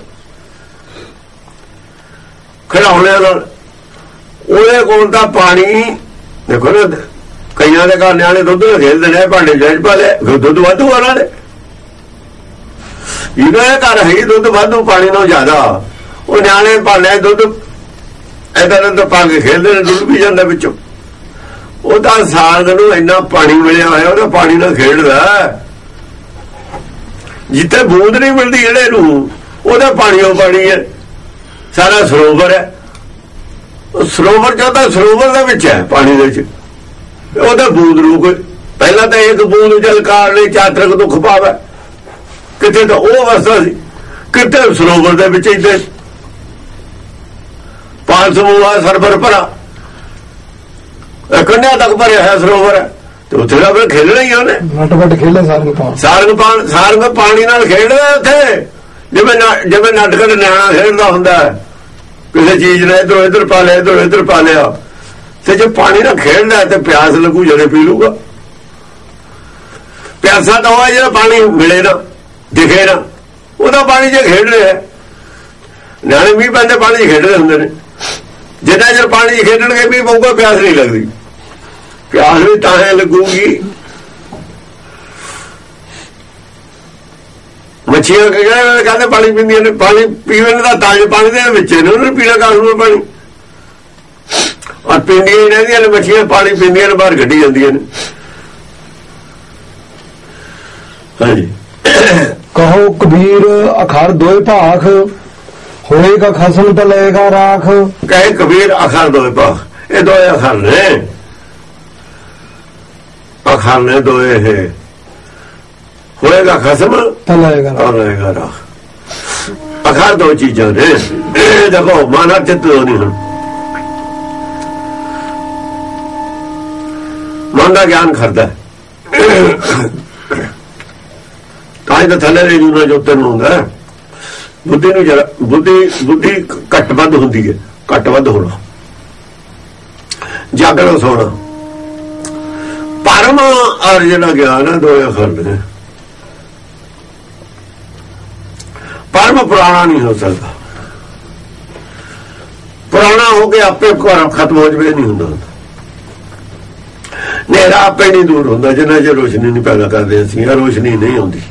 ਖਿਡੌਣਿਆਂ ਨਾਲ। ਉਹਦੇ ਕੋਲ ਤਾਂ ਪਾਣੀ, ਦੇਖੋ ਨਾ, ਕਈਆਂ ਦੇ ਘਰ ਨਿਆਣੇ ਦੁੱਧ ਨਾਲ ਖੇਲਦੇ ਨੇ, ਭਾਂਡੇ ਜੱਜ ਪਾ ਦੁੱਧ ਵਾਧੂ ਉਹਨਾਂ ਦੇ ਇਹਨਾਂ ਦੇ ਘਰ ਹੈ ਦੁੱਧ ਵਾਧੂ, ਪਾਣੀ ਨਾਲੋਂ ਜ਼ਿਆਦਾ। ਉਹ ਨਿਆਣੇ ਭਾਂਡੇ ਦੁੱਧ ਇਦਾਂ ਦਾ ਪਾ ਕੇ ਖੇਲਦੇ ਨੇ, ਦੁੱਧ ਵੀ ਜਾਂਦਾ ਵਿੱਚੋਂ। ਉਹਦਾ ਸਾਗ ਨੂੰ ਇੰਨਾ ਪਾਣੀ ਮਿਲਿਆ ਹੋਇਆ, ਉਹਦਾ ਪਾਣੀ ਨਾਲ ਖੇਡਦਾ। ਜਿੱਥੇ ਬੂੰਦ ਨਹੀਂ ਮਿਲਦੀ ਜਿਹੜੇ ਨੂੰ, ਉਹਦਾ ਪਾਣੀ ਉਹ ਪਾਣੀ ਹੈ। ਸਾਰਾ ਸਰੋਵਰ ਹੈ। ਉਹ ਸਰੋਵਰ ਜਾਂਦਾ ਸਰੋਵਰ ਦੇ ਵਿੱਚ ਹੈ ਪਾਣੀ ਦੇ ਵਿੱਚ। ਉਹਦਾ ਬੂੰਦ ਕੋਈ ਪਹਿਲਾਂ ਤਾਂ ਇੱਕ ਬੂੰਦ ਜਲ ਕਾਰ ਲਈ ਚਾਤਰਕ ਦੁੱਖ ਪਾਵੇ। ਕਿਤੇ ਤਾਂ ਉਹ ਅਵਸਥਾ ਸੀ। ਕਿਤੇ ਸਰੋਵਰ ਦੇ ਵਿੱਚ ਇੱਥੇ। ਪਾਲ ਸਮੂਹਾ ਸਰਵਰ ਭਰਾ। ਕੰਨਿਆ ਤੱਕ ਭਰਿਆ ਹੈ ਸਰੋਵਰ ਹੈ। ਤੇ ਉੱਥੇ ਦਾ ਫਿਰ ਖੇਡਣਾ ਹੀ ਉਹਨੇ। ਨਟ ਵੱਟ ਖੇਲੇ ਸਾਰਿਆਂ ਤੋਂ ਸਾਰੰਗ ਪਾਣ ਸਾਰੰਗ ਪਾਣੀ ਨਾਲ ਖੇਡਦਾ ਉੱਥੇ। ਜਿਵੇਂ ਜਿਵੇਂ ਨਾਟਕ ਦੇ ਨਿਆਣਾ ਖੇਡਦਾ ਹੁੰਦਾ ਹੈ। ਕਿਸੇ ਚੀਜ਼ ਨੇ ਇਧਰੋਂ ਇਧਰ ਪਾ ਲਿਆ, ਇਧਰੋਂ ਇਧਰ ਪਾ ਲਿਆ। ਤੇ ਜੇ ਪਾਣੀ ਨਾਲ ਖੇਡਦਾ ਤੇ ਪਿਆਸ ਲੱਗੂ ਜਦੇ ਪੀ ਲੂਗਾ ਪਿਆਸਾ ਤਾਂ ਉਹ ਜਿਹੜਾ ਪਾਣੀ ਮਿਲੇ ਨਾ, ਦਿਖੇ ਨਾ। ਉਹਦਾ ਪਾਣੀ ਜੇ ਖੇਡ ਰਿਹਾ ਹੈ। ਨਿਆਣੇ ਵੀ ਪੈਂਦੇ ਪਾਣੀ 'ਚ ਖੇਡਦੇ ਹੁੰਦੇ ਨੇ। ਜਿੰਨਾ ਚਿਰ ਪਾਣੀ 'ਚ ਖੇਡਣਗੇ ਵੀ ਪਊਗਾ, ਪਿਆਸ ਨਹੀਂ ਲੱਗਦੀ। ਪਿਆਸ ਵੀ ਤਾਂ ਹੈ ਲੱਗੂਗੀ ਮੱਛੀਆਂ ਕਹਿੰਦੇ ਪਾਣੀ ਪੀਂਦੀਆਂ ਨੇ ਪਾਣੀ ਪੀਣ ਦਾ ਤਾਂ ਜੋ ਪਾਣੀ ਦੇ ਵਿੱਚ ਨੇ ਉਹਨਾਂ ਨੂੰ ਪੀਣਾ ਕਾਸ ਨੂੰ ਪਾਣੀ। ਔਰ ਪੀਂਦੀਆਂ ਹੀ ਰਹਿੰਦੀਆਂ ਨੇ ਮੱਛੀਆਂ ਪਾਣੀ ਪੀਂਦੀਆਂ ਨੇ ਬਾਹਰ ਕੱਢੀ ਜਾਂਦੀਆਂ ਨੇ। ਹਾਂਜੀ। ਕਹੋ ਕਬੀਰ ਅਖਰ ਦੋਏ ਭਾਖ ਹੋਏਗਾ ਖਸਮ ਤਾਂ ਲਏਗਾ ਰਾਖ। ਕਹੇ ਕਬੀਰ ਅਖਰ ਦੋਏ ਪਾ ਇਹ ਦੋਏ ਅਖਰ ਨੇ। ਅਖਰ ਨੇ ਦੋਏ ਹੈ ਹੋਏਗਾ ਖਸਮ ਤਾਂ ਲਏਗਾ ਰਾਖ ਅਖਰ ਦੋ ਚੀਜ਼ਾਂ ਨੇ ਇਹ ਦੇਖੋ ਮਾਨਾ ਚਿੱਤ ਨਹੀਂ ਹੁਣ ਮਨ ਦਾ ਗਿਆਨ ਖਰਦਾ ਤਾਂ ਤਾਂ ਥੱਲੇ ਦੇ ਜੂਨਾ ਜੋ ਤੈਨੂੰ ਹੁੰਦਾ। ਬੁੱਧੀ ਨੂੰ ਜਰਾ ਬੁੱਧੀ ਬੁੱਧੀ ਘੱਟ ਵੱਧ ਹੁੰਦੀ ਹੈ ਘੱਟ ਵੱਧ ਹੋਣਾ ਜਾਗਣਾ ਸੋਣਾ ਪਰਮ ਜਿਹੜਾ ਗਿਆਨ ਦੋਏ ਅਖਰ ਨੇ ਪਰਮ ਪੁਰਾਣਾ ਨਹੀਂ ਹੋ ਸਕਦਾ। ਪੁਰਾਣਾ ਹੋ ਕੇ ਆਪੇ ਘਰ ਖਤਮ ਹੋ ਜਵੇ, ਨਹੀਂ ਹੁੰਦਾ ਨੇਰਾ ਆਪੇ ਨਹੀਂ ਦੂਰ ਹੁੰਦਾ, ਜਿੰਨਾ ਚਿਰ ਰੋਸ਼ਨੀ ਨਹੀਂ ਪੈਦਾ ਕਰਦੇ ਅਸੀਂ, ਇਹ ਰੋਸ਼ਨੀ ਨਹੀਂ ਹੁੰਦੀ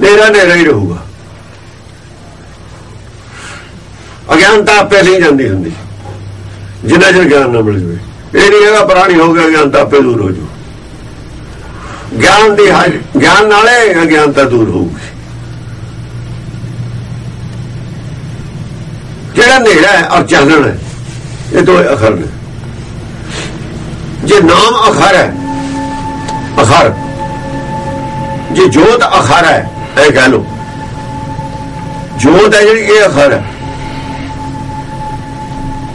ਨੇਰਾ ਨੇਰਾ ਹੀ ਰਹੂਗਾ। ਅਗਿਆਨਤਾ ਆਪੇ ਨਹੀਂ ਜਾਂਦੀ ਹੁੰਦੀ। ਜਿੰਨਾ ਚਿਰ ਗਿਆਨ ਨਾ ਮਿਲ ਜਵੇ। ਇਹ ਨਹੀਂ ਹੈਗਾ ਪੁਰਾਣੀ ਹੋ ਗਿਆ ਅਗਿਆਨਤਾ ਆਪੇ ਦੂਰ ਹੋ ਜੂ। ਗਿਆਨ ਦੀ ਹਾਜ- ਗਿਆਨ ਨਾਲੇ ਅਗਿਆਨਤਾ ਦੂਰ ਹੋਊਗੀ। ਜਿਹੜਾ ਨੇੜਾ ਹੈ, ਔਰ ਚਾਨਣ ਹੈ। ਇਹ ਦੋ ਅਖਰ ਨੇ। ਜੇ ਨਾਮ ਅਖਰ ਹੈ, ਅਖਰ। ਜੇ ਜੋਤ ਅਖਰ ਹੈ, ਇਹ ਕਹਿ ਲੋ ਜੋਤ ਹੈ ਜਿਹੜੀ, ਇਹ ਅਖਰ ਹੈ।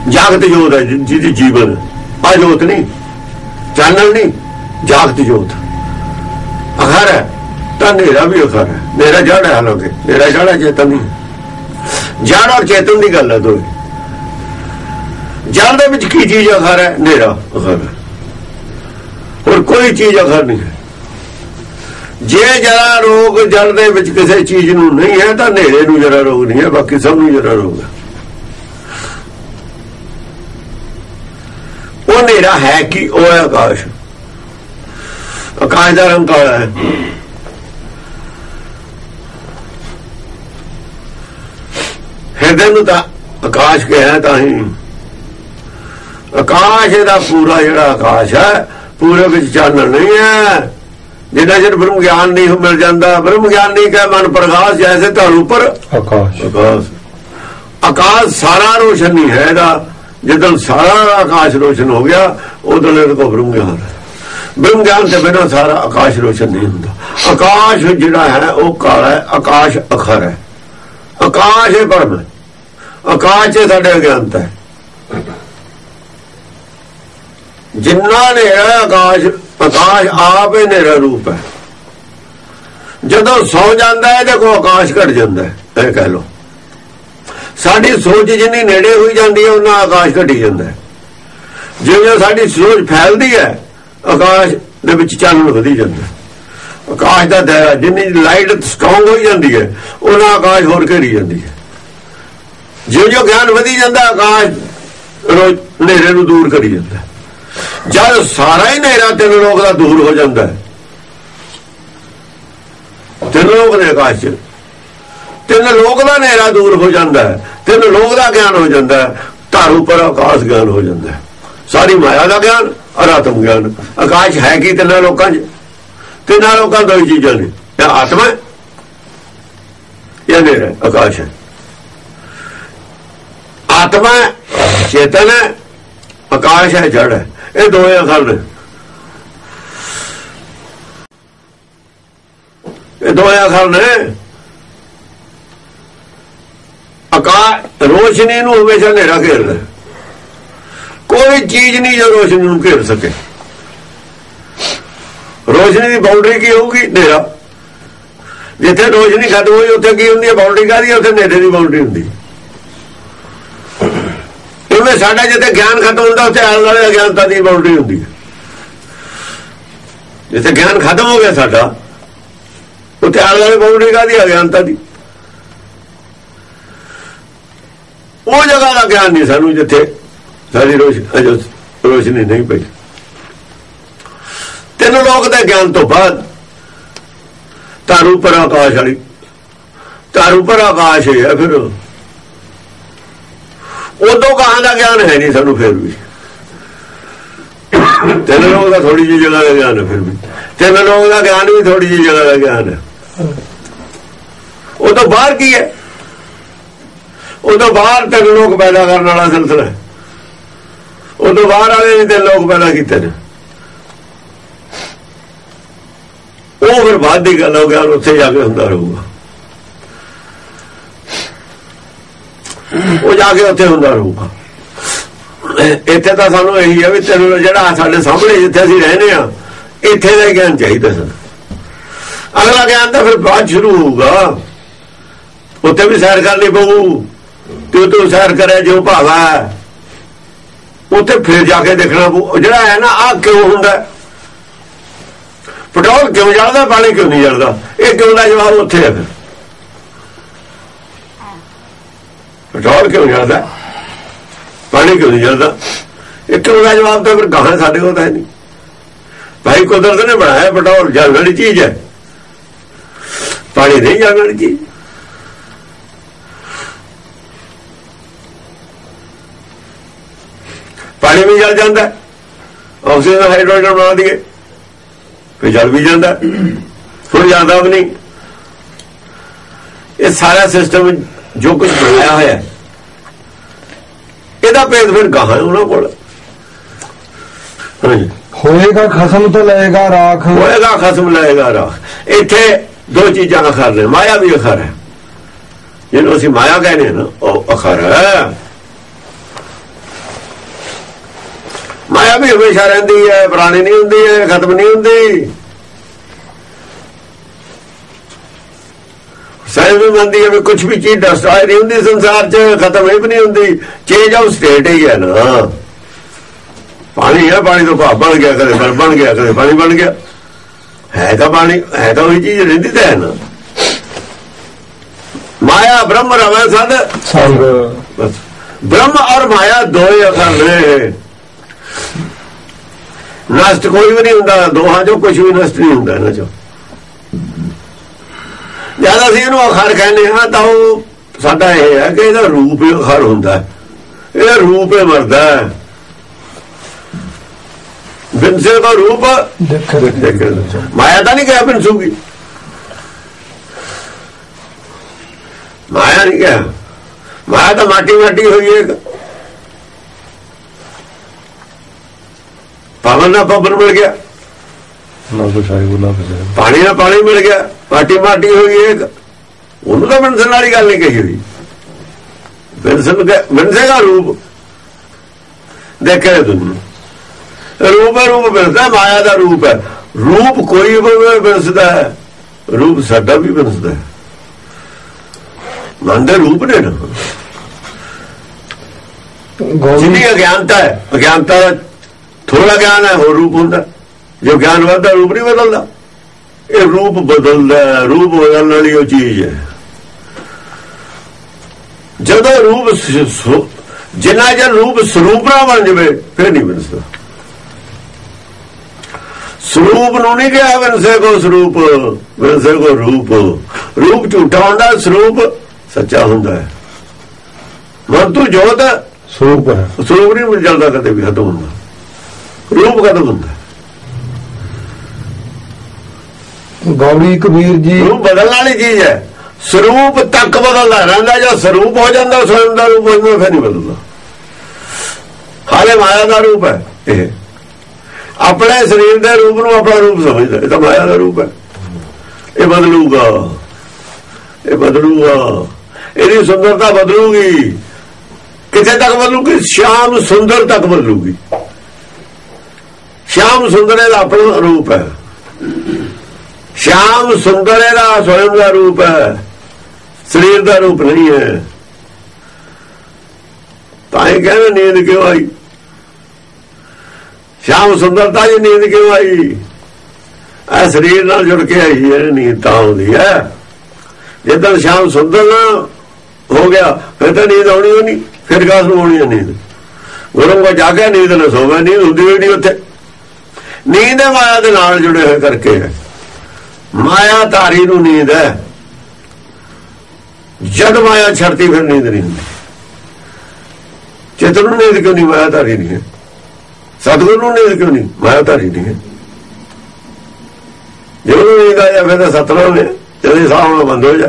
ਜਾਗਤ ਜੋਤ ਹੈ ਜਿਹਦੀ ਜੀਵਨ। ਆ ਜੋਤ ਨਹੀਂ। ਚਾਨਣ ਨਹੀਂ, ਜਾਗਤ ਜੋਤ। ਅਖਰ ਹੈ, ਤਾਂ ਹਨੇਰਾ ਵੀ ਅਖਰ ਹੈ। ਹਨੇਰਾ ਜੜ ਹੈ ਹਾਲਾਂਕਿ। ਹਨੇਰਾ ਜੜ ਹੈ ਚੇਤਨ ਨਹੀਂ। ਜੜ ਔਰ ਚੇਤਨ ਦੀ ਗੱਲ ਹੈ ਦੋਏ ਜੜ ਦੇ ਵਿੱਚ ਕੀ ਚੀਜ਼ ਅਖਰ ਹੈ? ਹਨੇਰਾ, ਅਖਰ। ਹੈ ਹੋਰ ਕੋਈ ਚੀਜ਼ ਅਖਰ ਨਹੀਂ ਹੈ। ਜੇ ਜਰਾ ਰੋਗ ਜੜ ਦੇ ਵਿੱਚ ਕਿਸੇ ਚੀਜ਼ ਨੂੰ ਨਹੀਂ ਹੈ, ਤਾਂ ਹਨੇਰੇ ਨੂੰ ਜਰਾ ਰੋਗ ਨਹੀਂ ਹੈ, ਬਾਕੀ ਸਭ ਨੂੰ ਜਰਾ ਰੋਗ ਹੈ। ਉਹ ਹਨੇਰਾ ਹੈ ਕਿ ਉਹ ਹੈ ਆਕਾਸ਼? ਆਕਾਸ਼ ਦਾ ਰੰਗ ਕਾਲਾ ਹੈ। ਹਿਰਦੇ ਨੂੰ ਤਾਂ ਆਕਾਸ਼ ਕਿਹਾ ਤਾਂ ਹੀ। ਆਕਾਸ਼ ਦਾ ਪੂਰਾ ਜਿਹੜਾ ਆਕਾਸ਼ ਹੈ ਪੂਰੇ ਵਿੱਚ ਚਾਨਣ ਨਹੀਂ ਹੈ। ਜਿੰਨਾ ਚਿਰ ਬ੍ਰਹਮ ਗਿਆਨ ਨਹੀਂ ਹੋ ਮਿਲ ਜਾਂਦਾ ਬ੍ਰਹਮ ਗਿਆਨ ਨਹੀਂ ਕਹੇ ਮਨ ਪ੍ਰਕਾਸ਼ ਜੈਸੇ ਤੁਹਾਨੂੰ ਉੱਪਰ ਆਕਾਸ਼। ਆਕਾਸ਼। ਆਕਾਸ਼ ਸਾਰਾ ਰੋਸ਼ਨ ਨਹੀਂ ਹੈ ਇਹਦਾ। ਜਦੋਂ ਸਾਰਾ ਆਕਾਸ਼ ਰੋਸ਼ਨ ਹੋ ਗਿਆ ਉਦੋਂ ਇਹਦੇ ਕੋਲ ਬ੍ਰਹਮ ਗਿਆਨ ਬ੍ਰਹਮ ਗਿਆਨ ਤੋਂ ਬਿਨਾਂ ਸਾਰਾ ਆਕਾਸ਼ ਰੋਸ਼ਨ ਨਹੀਂ ਹੁੰਦਾ। ਆਕਾਸ਼ ਜਿਹੜਾ ਹੈ ਉਹ ਕਾਲਾ ਹੈ ਆਕਾਸ਼ ਅਖਰ ਹੈ। ਆਕਾਸ਼ ਹੈ ਪਰਮ ਹੈ। ਆਕਾਸ਼ ਇਹ ਸਾਡੇ ਅਗਿਆਨਤਾ ਹੈ। ਜਿੰਨਾ ਨੇ ਆਕਾਸ਼ ਆਕਾਸ਼ ਆਪ ਹੀ ਨੇਰਾ ਰੂਪ ਹੈ। ਜਦੋਂ ਸੌ ਜਾਂਦਾ ਹੈ, ਦੇਖੋ ਆਕਾਸ਼ ਘਟ ਜਾਂਦਾ ਹੈ, ਇਹ ਕਹਿ ਲੋ ਸਾਡੀ ਸੋਚ ਜਿੰਨੀ ਨੇੜੇ ਹੋਈ ਜਾਂਦੀ ਹੈ ਉਹਨਾਂ ਆਕਾਸ਼ ਘਟੀ ਜਾਂਦਾ ਹੈ। ਜਿਵੇਂ ਸਾਡੀ ਸੋਚ ਫੈਲਦੀ ਹੈ, ਆਕਾਸ਼ ਦੇ ਵਿੱਚ ਚਾਨਣ ਵਧੀ ਜਾਂਦਾ ਆਕਾਸ਼ ਦਾ ਦਾਇਰਾ ਜਿੰਨੀ ਲਾਈਟ ਸਟਰੋਂਗ ਹੋਈ ਜਾਂਦੀ ਹੈ ਉਹਨਾਂ ਆਕਾਸ਼ ਹੋਰ ਘੇਰੀ ਜਾਂਦੀ ਹੈ। ਜਿਉਂ ਜਿਉਂ ਗਿਆਨ ਵਧੀ ਜਾਂਦਾ, ਆਕਾਸ਼ ਰੋਜ਼ ਹਨੇਰੇ ਨੂੰ ਦੂਰ ਕਰੀ ਜਾਂਦਾ। ਜਦ ਸਾਰਾ ਹੀ ਹਨੇਰਾ ਤਿੰਨ ਲੋਕ ਦਾ ਦੂਰ ਹੋ ਜਾਂਦਾ ਹੈ। ਤਿੰਨ ਲੋਕ ਨੇ ਆਕਾਸ਼ 'ਚ। ਤਿੰਨ ਲੋਕ ਦਾ ਹਨੇਰਾ ਦੂਰ ਹੋ ਜਾਂਦਾ ਤਿੰਨ ਲੋਕ ਦਾ ਗਿਆਨ ਹੋ ਜਾਂਦਾ ਧਰ ਉੱਪਰ ਆਕਾਸ਼ ਗਿਆਨ ਹੋ ਜਾਂਦਾ ਸਾਰੀ ਮਾਇਆ ਦਾ ਗਿਆਨ ਔਰ ਆਤਮ ਗਿਆਨ। ਆਕਾਸ਼ ਹੈ ਕੀ ਤਿੰਨਾਂ ਲੋਕਾਂ 'ਚ? ਤਿੰਨਾਂ ਲੋਕਾਂ ਦੋ ਹੀ ਚੀਜ਼ਾਂ ਨੇ। ਇਹ ਆਤਮਾ ਹੈ ਇਹ ਹਨੇਰਾ ਆਕਾਸ਼ ਹੈ। ਆਤਮਾ, ਚੇਤਨ ਹੈ ਆਕਾਸ਼ ਹੈ, ਜੜ ਹੈ। ਇਹ ਦੋਵੇਂ ਅਖਰ ਨੇ। ਇਹ ਦੋਵੇਂ ਅਖਰ ਨੇ। ਆਕਾਸ਼ ਰੋਸ਼ਨੀ ਨੂੰ ਹਮੇਸ਼ਾ ਹਨੇਰਾ ਘੇਰਦਾ ਕੋਈ ਚੀਜ਼ ਨਹੀਂ ਜੋ ਰੋਸ਼ਨੀ ਨੂੰ ਘੇਰ ਸਕੇ। ਰੋਸ਼ਨੀ ਦੀ ਬਾਉਂਡਰੀ ਕੀ ਹੋਊਗੀ? ਹਨੇਰਾ। ਜਿੱਥੇ ਰੋਸ਼ਨੀ ਖਤਮ ਹੋਈ, ਉੱਥੇ ਕੀ ਹੁੰਦੀ ਹੈ? ਬਾਉਂਡਰੀ ਕਾਦੀ ਉੱਥੇ ਹਨੇਰੇ ਦੀ ਬਾਉਂਡਰੀ ਹੁੰਦੀ ਹੈ। ਇਵੇਂ ਸਾਡਾ ਜਿੱਥੇ ਗਿਆਨ ਖਤਮ ਹੁੰਦਾ, ਉੱਥੇ ਆਉਣ ਵਾਲੇ ਅਗਿਆਨਤਾ ਦੀ ਬਾਉਂਡਰੀ ਹੁੰਦੀ ਹੈ। ਜਿੱਥੇ ਗਿਆਨ ਖਤਮ ਹੋ ਗਿਆ ਸਾਡਾ, ਉੱਥੇ ਆਉਣ ਦੁਆਲੇ ਬਾਉਂਡਰੀ ਕਾਦੀ ਅਗਿਆਨਤਾ ਦੀ? ਉਹ ਜਗ੍ਹਾ ਦਾ ਗਿਆਨ ਨਹੀਂ ਸਾਨੂੰ ਜਿੱਥੇ ਸਾਡੀ ਰੋਸ਼ਨੀ ਰੋਸ਼ਨੀ ਨਹੀਂ ਪਈ। ਤਿੰਨ ਲੋਕ ਦੇ ਗਿਆਨ ਤੋਂ ਬਾਅਦ ਤਾਰੂ ਪਰ ਆਕਾਸ਼ ਵਾਲੀ, ਤਾਰੂ ਪਰ ਆਕਾਸ਼ ਹੈ ਫਿਰ। ਉਦੋਂ ਕਹਾਂ ਦਾ ਗਿਆਨ ਹੈ ਨਹੀਂ ਸਾਨੂੰ ਫਿਰ ਵੀ। ਤਿੰਨ ਲੋਕ ਦਾ ਥੋੜੀ ਜਿਹੀ ਜਗ੍ਹਾ ਦਾ ਗਿਆਨ ਹੈ ਫਿਰ ਵੀ। ਤਿੰਨ ਲੋਕ ਦਾ ਗਿਆਨ ਵੀ ਥੋੜੀ ਜਿਹੀ ਜਗ੍ਹਾ ਦਾ ਗਿਆਨ ਹੈ। ਉਹ ਤੋਂ ਬਾਹਰ ਕੀ ਹੈ? ਉਹ ਤੋਂ ਬਾਹਰ ਤਿੰਨ ਲੋਕ ਪੈਦਾ ਕਰਨ ਵਾਲਾ ਸਿਲਸਿਲਾ ਹੈ। ਉਹ ਤੋਂ ਬਾਹਰ ਵਾਲੇ ਨੇ ਤਿੰਨ ਲੋਕ ਪੈਦਾ ਕੀਤੇ ਨੇ। ਉਹ ਫਿਰ ਬਾਅਦ ਦੀ ਗੱਲ ਹੋ ਗਿਆ ਉੱਥੇ ਜਾ ਕੇ ਹੁੰਦਾ ਰਹੂਗਾ। ਉਹ ਜਾ ਕੇ ਉੱਥੇ ਹੁੰਦਾ ਰਹੂਗਾ। ਇੱਥੇ ਤਾਂ ਸਾਨੂੰ ਇਹੀ ਹੈ ਵੀ ਤੈਨੂੰ ਜਿਹੜਾ ਸਾਡੇ ਸਾਹਮਣੇ ਜਿੱਥੇ ਅਸੀਂ ਰਹਿੰਦੇ ਆ ਇੱਥੇ ਦਾ ਗਿਆਨ ਚਾਹੀਦਾ ਸਾਨੂੰ ਅਗਲਾ ਗਿਆਨ ਤਾਂ ਫਿਰ ਬਾਅਦ ਸ਼ੁਰੂ ਹੋਊਗਾ। ਉੱਥੇ ਵੀ ਸੈਰ ਕਰਨੀ ਪਊ, ਤੇ ਤੂੰ ਸੈਰ ਕਰੇ ਜੋ ਭਾਵਾ ਉੱਥੇ ਫਿਰ ਜਾ ਕੇ ਦੇਖਣਾ ਪਊ। ਜਿਹੜਾ ਹੈ ਨਾ ਆ ਕਿਉਂ ਹੁੰਦਾ? ਪੈਟਰੋਲ ਕਿਉਂ ਜਲਦਾ, ਪਾਣੀ ਕਿਉਂ ਨਹੀਂ ਜਲਦਾ? ਇਹ ਕਿਉਂ ਦਾ ਜਵਾਬ ਉੱਥੇ ਹੈ ਫਿਰ? ਪੈਟਰੋਲ ਕਿਉਂ ਜਲਦਾ ਪਾਣੀ ਕਿਉਂ ਨਹੀਂ ਜਲਦਾ? ਇਹ ਕਿਉਂ ਦਾ ਜਵਾਬ ਤਾਂ ਫਿਰ ਗਾਹਾਂ ਸਾਡੇ ਕੋਲ ਤਾਂ ਹੈ ਨਹੀਂ। ਭਾਈ ਕੁਦਰਤ ਨੇ ਬਣਾਇਆ ਪੈਟਰੋਲ ਜਲਣ ਵਾਲੀ ਚੀਜ਼ ਹੈ। ਪਾਣੀ ਨਹੀਂ ਜਲਣ ਵਾਲੀ ਚੀਜ਼। ਪਾਣੀ ਵੀ ਜਲ ਜਾਂਦਾ ਆਕਸੀਜਨ ਹਾਈਡਰੋਜਨ ਬਣਾ ਦਈਏ। ਫਿਰ ਜਲ ਵੀ ਜਾਂਦਾ ਹੁਣ ਜਾਂਦਾ ਵੀ ਨਹੀਂ। ਇਹ ਸਾਰਾ ਸਿਸਟਮ ਜੋ ਕੁਝ ਬਣਾਇਆ ਹੋਇਆ ਇਹਦਾ ਭੇਦ ਫਿਰ ਗਾਹਾਂ ਉਹਨਾਂ ਕੋਲ। ਹੋਏਗਾ ਖਸਮ ਤੇ ਲਏਗਾ ਰਾਖ। ਹੋਏਗਾ ਖਸਮ ਲਏਗਾ ਰਾਖ। ਇੱਥੇ ਦੋ ਚੀਜ਼ਾਂ ਅਖਰ ਨੇ ਮਾਇਆ ਵੀ ਅਖਰ ਹੈ। ਜਿਹਨੂੰ ਅਸੀਂ ਮਾਇਆ ਕਹਿੰਦੇ ਹਾਂ ਨਾ ਉਹ ਅਖਰ ਹੈ। ਮਾਇਆ ਵੀ ਹਮੇਸ਼ਾ ਰਹਿੰਦੀ ਹੈ ਪੁਰਾਣੀ ਨਹੀਂ ਹੁੰਦੀ ਹੈ ਖਤਮ ਨਹੀਂ ਹੁੰਦੀ। ਮੰਨਦੀ ਹੈ ਵੀ ਕੁਝ ਵੀ ਚੀਜ਼ ਡਸਟਰਾਏ ਨਹੀਂ ਹੁੰਦੀ ਸੰਸਾਰ 'ਚ ਖਤਮ ਹੀ ਨਹੀਂ ਹੁੰਦੀ। ਚੇਂਜ ਆਫ ਸਟੇਟ ਹੀ ਹੈ ਨਾ। ਪਾਣੀ ਹੈ ਪਾਣੀ ਤੋਂ ਭਾਪ ਬਣ ਗਿਆ ਕਦੇ ਬਣ ਬਣ ਗਿਆ ਕਦੇ ਪਾਣੀ ਬਣ ਗਿਆ। ਹੈ ਤਾਂ ਪਾਣੀ ਹੈ ਤਾਂ ਉਹੀ ਚੀਜ਼ ਰਹਿੰਦੀ ਤਾਂ ਹੈ ਨਾ। ਮਾਇਆ ਬ੍ਰਹਮ ਰਵੈ ਸਦ। ਸੰਗ ਬ੍ਰਹਮ ਔਰ ਮਾਇਆ ਦੋਏ ਅਖਰ ਨੇ। ਨਸ਼ਟ ਕੋਈ ਵੀ ਨਹੀਂ ਹੁੰਦਾ ਦੋਹਾਂ ਚੋਂ ਕੁਝ ਵੀ ਨਸ਼ਟ ਨਹੀਂ ਹੁੰਦਾ ਇਹਨਾਂ ਚੋਂ। ਜਦ ਅਸੀਂ ਇਹਨੂੰ ਅਖਰ ਕਹਿੰਦੇ ਹਾਂ ਤਾਂ ਉਹ ਸਾਡਾ ਇਹ ਹੈ ਕਿ ਇਹਦਾ ਰੂਪ ਹੀ ਅਖਰ ਹੁੰਦਾ ਹੈ। ਇਹਦਾ ਰੂਪ ਹੀ ਮਰਦਾ ਹੈ। ਬਿਨਸੇ ਦਾ ਰੂਪ ਮਾਇਆ ਤਾਂ ਨਹੀਂ ਕਿਹਾ ਬਿਨਸੂਗੀ ਮਾਇਆ ਨਹੀਂ ਕਿਹਾ। ਮਾਇਆ ਤਾਂ ਮਾਟੀ ਮਾਟੀ ਹੋਈ ਹੈ। ਪਵਨ ਨਾਲ ਪਵਨ ਮਿਲ ਗਿਆ। ਨਾ ਕੁਛ ਆਈ ਬੋਲਾ ਫਿਰ। ਪਾਣੀ ਨਾਲ ਪਾਣੀ ਮਿਲ ਗਿਆ ਮਾਟੀ ਮਾਟੀ ਹੋਈ ਹੈ ਇੱਕ। ਉਹਨੂੰ ਤਾਂ ਬਿਨਸਣ ਵਾਲੀ ਗੱਲ ਨਹੀਂ ਕਹੀ ਹੋਈ। ਬਿਨਸਣ ਦਾ ਦਾ ਰੂਪ ਦੇਖੇ ਤੁਹਾਨੂੰ ਰੂਪ ਹੈ ਰੂਪ ਬਿਨਸਦਾ ਮਾਇਆ ਦਾ ਰੂਪ ਹੈ। ਰੂਪ ਕੋਈ ਵੀ ਬਿਨਸਦਾ ਹੈ। ਰੂਪ ਸਾਡਾ ਵੀ ਬਿਨਸਦਾ ਹੈ। ਮਨ ਦੇ ਰੂਪ ਨੇ ਨਾ। ਜਿੰਨੀ ਅਗਿਆਨਤਾ ਹੈ ਅਗਿਆਨਤਾ ਥੋੜਾ ਗਿਆਨ ਹੈ ਹੋਰ ਰੂਪ ਹੁੰਦਾ। ਜੋ ਗਿਆਨ ਵੱਧਦਾ ਰੂਪ ਨਹੀਂ ਬਦਲਦਾ। ਇਹ ਰੂਪ ਬਦਲਦਾ ਰੂਪ ਬਦਲਣ ਵਾਲੀ ਉਹ ਚੀਜ਼ ਹੈ। ਜਦੋਂ ਰੂਪ ਜਿੰਨਾ ਜਰ ਰੂਪ ਸਰੂਪਰਾ ਬਣ ਜਵੇ ਫਿਰ ਨਹੀਂ ਬਣ ਸਰੂਪ ਨੂੰ ਨਹੀਂ ਕਿਹਾ ਵੰਸੇ ਕੋ ਸਰੂਪ ਵੰਸੇ ਕੋ ਰੂਪ। ਰੂਪ ਝੂਠਾ ਹੁੰਦਾ ਸਰੂਪ ਸੱਚਾ ਹੁੰਦਾ ਹੈ। ਮਨ ਤੂੰ ਜੋਤ ਸਰੂਪ ਹੈ। ਸਰੂਪ ਨਹੀਂ ਮਿਲ ਜਾਂਦਾ ਕਦੇ ਵੀ ਖਤਮ ਹੁੰਦਾ। ਰੂਪ ਕਦਮ ਹੁੰਦਾ ਗੌਰੀ ਕਬੀਰ ਜੀ। ਰੂਪ ਬਦਲਣ ਵਾਲੀ ਚੀਜ਼ ਹੈ। ਸਰੂਪ ਤੱਕ ਬਦਲਦਾ ਰਹਿੰਦਾ, ਜਾਂ ਸਰੂਪ ਹੋ ਜਾਂਦਾ ਸਵੈਮ ਦਾ ਰੂਪ ਹੋ ਜਾਂਦਾ ਫਿਰ ਨਹੀਂ ਬਦਲਦਾ। ਹਾਲੇ ਮਾਇਆ ਦਾ ਰੂਪ ਹੈ ਇਹ। ਆਪਣੇ ਸਰੀਰ ਦੇ ਰੂਪ ਨੂੰ ਆਪਣਾ ਰੂਪ ਸਮਝਦਾ। ਇਹ ਤਾਂ ਮਾਇਆ ਦਾ ਰੂਪ ਹੈ। ਇਹ ਬਦਲੂਗਾ। ਇਹ ਬਦਲੂਗਾ। ਇਹਦੀ ਸੁੰਦਰਤਾ ਬਦਲੂਗੀ। ਕਿੱਥੇ ਤੱਕ ਬਦਲੂਗੀ? ਸ਼ਾਮ ਸੁੰਦਰ ਤੱਕ ਬਦਲੂਗੀ। ਸ਼ਾਮ ਸੁੰਦਰ ਇਹਦਾ ਆਪਣਾ ਰੂਪ ਹੈ। ਸ਼ਾਮ ਸੁੰਦਰ ਦਾ ਸਵੈਮ ਦਾ ਰੂਪ ਹੈ। ਸਰੀਰ ਦਾ ਰੂਪ ਨਹੀਂ ਹੈ। ਤਾਂ ਇਹ ਕਹਿੰਦੇ, ਨੀਂਦ ਕਿਉਂ ਆਈ? ਸ਼ਾਮ ਸੁੰਦਰਤਾ ਜੀ ਨੀਂਦ ਕਿਉਂ ਆਈ? ਆ ਸਰੀਰ ਨਾਲ ਜੁੜ ਕੇ ਆਈ ਹੈ, ਨੀਂਦ ਤਾਂ ਆਉਂਦੀ ਹੈ। ਜਦੋਂ ਸ਼ਾਮ ਸੁੰਦਰ ਨਾ ਹੋ ਗਿਆ, ਫਿਰ ਤਾਂ ਨੀਂਦ ਆਉਣੀ ਓ ਨਹੀਂ, ਫਿਰ ਕਾਸ ਨੂੰ ਆਉਣੀ ਹੈ ਨੀਂਦ? ਗੁਰੂ ਕੋ ਜਾ ਕੇ ਨੀਂਦ ਨਾ ਸੋਵੇ, ਨੀਂਦ ਹੁੰਦੀ ਹੋਈ ਨਹੀਂ ਉੱਥੇ। ਨੀਂਦ ਹੈ ਮਾਇਆ ਦੇ ਨਾਲ ਜੁੜੇ ਹੋਏ ਕਰਕੇ ਹੈ। ਮਾਇਆ ਧਾਰੀ ਨੂੰ ਨੀਂਦ ਹੈ। ਜਦ ਮਾਇਆ ਛੜਤੀ ਫਿਰ ਨੀਂਦ ਨਹੀਂ ਹੁੰਦੀ। ਚੇਤਨ ਨੂੰ ਨੀਂਦ ਕਿਉਂ ਨਹੀਂ ਮਾਇਆ ਧਾਰੀ ਨਹੀਂ ਹੈ। ਸਤਿਗੁਰੂ ਨੂੰ ਨੀਂਦ ਕਿਉਂ ਨਹੀਂ ਮਾਇਆ ਧਾਰੀ ਨਹੀਂ ਹੈ। ਜਦੋਂ ਨੀਂਦ ਆਇਆ ਫਿਰ ਤਾਂ ਸਤਨਾਮ ਨੇ, ਜਦੋਂ ਸਾਹਮਣੇ ਬੰਦ ਹੋ ਜਾ।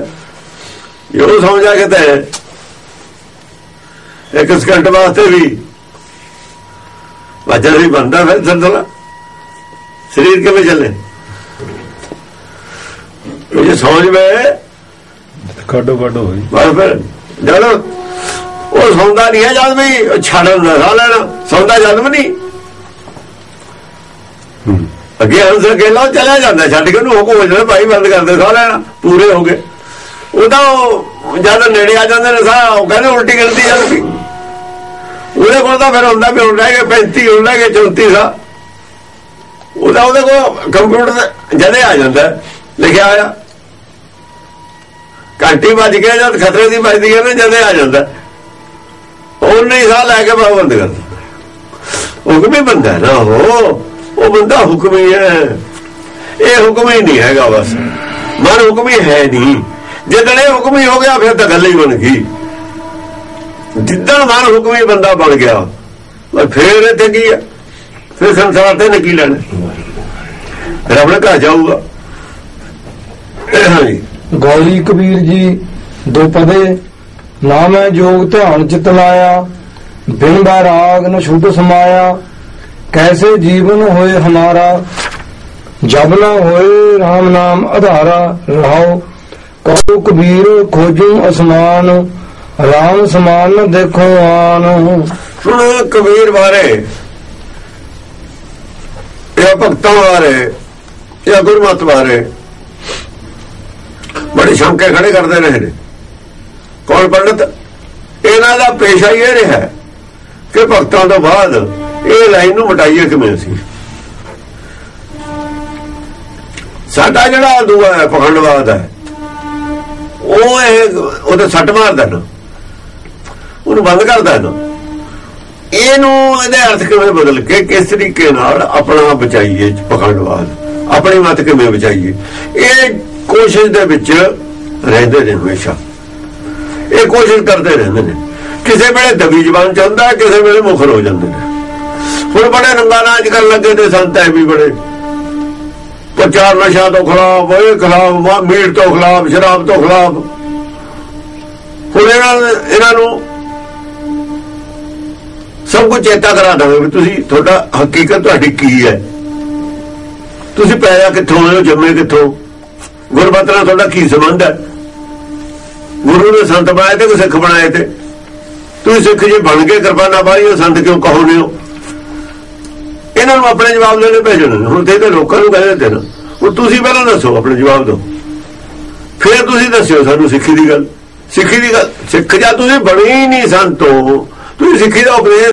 ਇਹੋ ਸਮਝਾ ਕੇ ਤੇ ਇੱਕ ਸਕਿੰਟ ਵਾਸਤੇ ਵੀ ਵਜਰ ਵੀ ਬੰਦਾ ਫਿਰ ਸੰਦਲਾ ਸਰੀਰ ਕਿਵੇਂ ਚੱਲੇ? ਇਹ ਸਮਝ ਵਿੱਚ ਕੱਢੋ ਕੱਢੋ ਹੋਈ ਬਸ ਫਿਰ ਜਦ ਉਹ ਸੌਂਦਾ ਨਹੀਂ ਹੈ ਜਦ ਵੀ ਛੱਡ ਸਾਹ ਲੈਣਾ ਸੌਂਦਾ ਜਦ ਵੀ ਨਹੀਂ ਅੱਗੇ ਹੰਸ ਅਕੇਲਾ ਚਲਾ ਜਾਂਦਾ ਛੱਡ ਕੇ ਉਹਨੂੰ ਹੁਕਮ ਹੋ ਜਾਂਦਾ ਭਾਈ ਬੰਦ ਕਰ ਦੇ ਸਾਹ ਲੈਣਾ ਪੂਰੇ ਹੋ ਗਏ ਉਹ ਤਾਂ ਉਹ ਜਦ ਨੇੜੇ ਆ ਜਾਂਦੇ ਨੇ ਸਾਹ ਉਹ ਕਹਿੰਦੇ ਉਲਟੀ ਗਲਤੀ ਜਦ ਵੀ ਉਹਦੇ ਕੋਲ ਤਾਂ ਫਿਰ ਹੁੰਦਾ ਵੀ ਹੁਣ ਰਹਿ ਗਏ 35 ਹੁਣ ਰਹਿ ਗਏ 34 ਸਾਹ ਉਹਦਾ ਉਹਦੇ ਕੋਲ ਕੰਪਿਊਟਰ ਜਦੇ ਆ ਜਾਂਦਾ ਲਿਖਿਆ ਹੋਇਆ। ਘੰਟੀ ਵੱਜ ਗਿਆ ਜਦ ਖਤਰੇ ਦੀ ਵੱਜਦੀ ਹੈ ਨਾ, ਜਦੇ ਆ ਜਾਂਦਾ। ਉਹ ਨਹੀਂ ਸਾਹ ਲੈ ਕੇ ਬਾਹਰ ਬੰਦ ਕਰਦਾ। ਹੁਕਮ ਹੀ ਬੰਦਾ ਨਾ ਉਹ ਉਹ ਬੰਦਾ ਹੁਕਮੀ ਹੈ ਇਹ ਹੁਕਮੀ ਨਹੀਂ ਹੈਗਾ ਬਸ। ਮਨ ਹੁਕਮੀ ਹੈ ਨਹੀਂ। ਜਦੋਂ ਇਹ ਹੁਕਮੀ ਹੋ ਗਿਆ, ਫਿਰ ਤਾਂ ਗੱਲ ਹੀ ਬਣ ਗਈ। ਜਿੱਦਣ ਮਨ ਹੁਕਮੀ ਬੰਦਾ ਬਣ ਗਿਆ ਪਰ ਫਿਰ ਇੱਥੇ ਕੀ ਹੈ? ਫਿਰ ਸੰਸਾਰ ਤੇ ਨੇ ਕੀ ਲੈਣਾ। ਫਿਰ ਆਪਣੇ ਘਰ ਜਾਊਗਾ। ਹਾਂਜੀ ਗੌਰੀ ਕਬੀਰ ਜੀ, ਦੋ ਪਦੇ। ਨਾਮੈ ਜੋਗ ਧਿਆਨ ਚਿਤ ਲਾਇਆ, ਬਿਨ ਦਾ ਰਾਗ ਨ ਛੁੱਟ ਸਮਾਇਆ। ਕੈਸੇ ਜੀਵਨ ਹੋਏ ਹਮਾਰਾ, ਜਬ ਨਾ ਹੋਏ RAM ਨਾਮ ਆਧਾਰਾ ਰਹਾਉ ਕਹੋ ਕਬੀਰ, ਖੋਜੂ ਅਸਮਾਨ RAM ਸਮਾਨ ਦੇਖੋ ਆਨ। ਸੁਣੋ ਕਬੀਰ ਬਾਰੇ ਇਹ ਭਗਤਾਂ ਬਾਰੇ ਇਹ ਗੁਰਮਤ ਬਾਰੇ ਬੜੀ ਸ਼ੰਕੇ ਖੜੇ ਕਰਦੇ ਰਹੇ ਨੇ ਕੌਣ ਪੰਡਤ? ਇਹਨਾਂ ਦਾ ਪੇਸ਼ਾ ਹੀ ਇਹ ਰਿਹਾ ਕਿ ਭਗਤਾਂ ਤੋਂ ਬਾਅਦ ਇਹ ਲਾਈਨ ਨੂੰ ਮਟਾਈਏ ਕਿਵੇਂ ਸੀ ਸਾਡਾ ਜਿਹੜਾ ਦੂਆ ਹੈ, ਪਖੰਡਵਾਦ ਹੈ, ਉਹ ਇਹ ਉਹਦੇ ਸੱਟ ਮਾਰਦਾ ਨਾ ਉਹਨੂੰ ਬੰਦ ਕਰਦਾ ਨਾ ਇਹਨੂੰ ਇਹਦੇ ਅਰਥ ਕਿਵੇਂ ਬਦਲ ਕੇ ਕਿਸ ਤਰੀਕੇ ਨਾਲ ਆਪਣਾ ਬਚਾਈਏ ਪਖੰਡਵਾਦ? ਆਪਣੀ ਮਤ ਕਿਵੇਂ ਬਚਾਈਏ? ਇਹ ਕੋਸ਼ਿਸ਼ ਦੇ ਵਿੱਚ ਰਹਿੰਦੇ ਨੇ ਹਮੇਸ਼ਾ। ਇਹ ਕੋਸ਼ਿਸ਼ ਕਰਦੇ ਰਹਿੰਦੇ ਨੇ। ਕਿਸੇ ਵੇਲੇ ਦਬੀ ਜ਼ਬਾਨ ਚ ਕਿਸੇ ਵੇਲੇ ਮੁਖਰ ਹੋ ਜਾਂਦੇ ਨੇ। ਹੁਣ ਬੜੇ ਰੰਗਾ ਨਾਚ ਕਰਨ ਲੱਗੇ ਨੇ ਸੰਤ ਐ ਵੀ ਬੜੇ। ਪ੍ਰਚਾਰ ਨਸ਼ਾ ਤੋਂ ਖਿਲਾਫ, ਇਹ ਖਿਲਾਫ ਮੀਟ ਤੋਂ ਖਿਲਾਫ, ਸ਼ਰਾਬ ਤੋਂ ਖਿਲਾਫ। ਹੁਣ ਇਹਨਾਂ ਇਹਨਾਂ ਨੂੰ ਸਭ ਕੁਝ ਚੇਤਾ ਕਰਾ ਦਾਂਗੇ ਵੀ ਤੁਸੀਂ, ਤੁਹਾਡਾ ਹਕੀਕਤ ਤੁਹਾਡੀ ਕੀ ਹੈ। ਤੁਸੀਂ ਪੈਦਾ ਕਿੱਥੋਂ ਹੋਏ ਹੋ, ਜੰਮੇ ਕਿੱਥੋਂ? ਗੁਰਮਤਿ ਨਾਲ ਤੁਹਾਡਾ ਕੀ ਸੰਬੰਧ ਹੈ? ਗੁਰੂ ਨੇ ਸੰਤ ਬਣਾਏ ਤੇ ਸਿੱਖ ਬਣਾਏ ਤੇ? ਤੁਸੀਂ ਸਿੱਖ ਜੇ ਬਣ ਕੇ ਕਿਰਪਾਨਾ ਬਾਈ ਉਹ ਸੰਤ ਕਿਉਂ ਕਹੋਨੇ ਹੋ ਇਹਨਾਂ ਨੂੰ ਆਪਣੇ ਜਵਾਬ ਦੇਣੇ ਭੇਜਣੇ ਹੁਣ ਤੇ ਤਾਂ ਲੋਕਾਂ ਨੂੰ ਕਹਿੰਦੇ ਤੇ ਨਾ। ਹੁਣ ਤੁਸੀਂ ਪਹਿਲਾਂ ਦੱਸੋ, ਆਪਣੇ ਜਵਾਬ ਦਿਓ। ਫਿਰ ਤੁਸੀਂ ਦੱਸਿਓ ਸਾਨੂੰ ਸਿੱਖੀ ਦੀ ਗੱਲ। ਸਿੱਖੀ ਦੀ ਗੱਲ ਸਿੱਖ ਜਾਂ ਤੁਸੀਂ ਬਣੀ ਹੀ ਨਹੀਂ ਸੰਤੋ। ਤੁਸੀਂ ਸਿੱਖੀ ਦਾ ਉਪਦੇਸ਼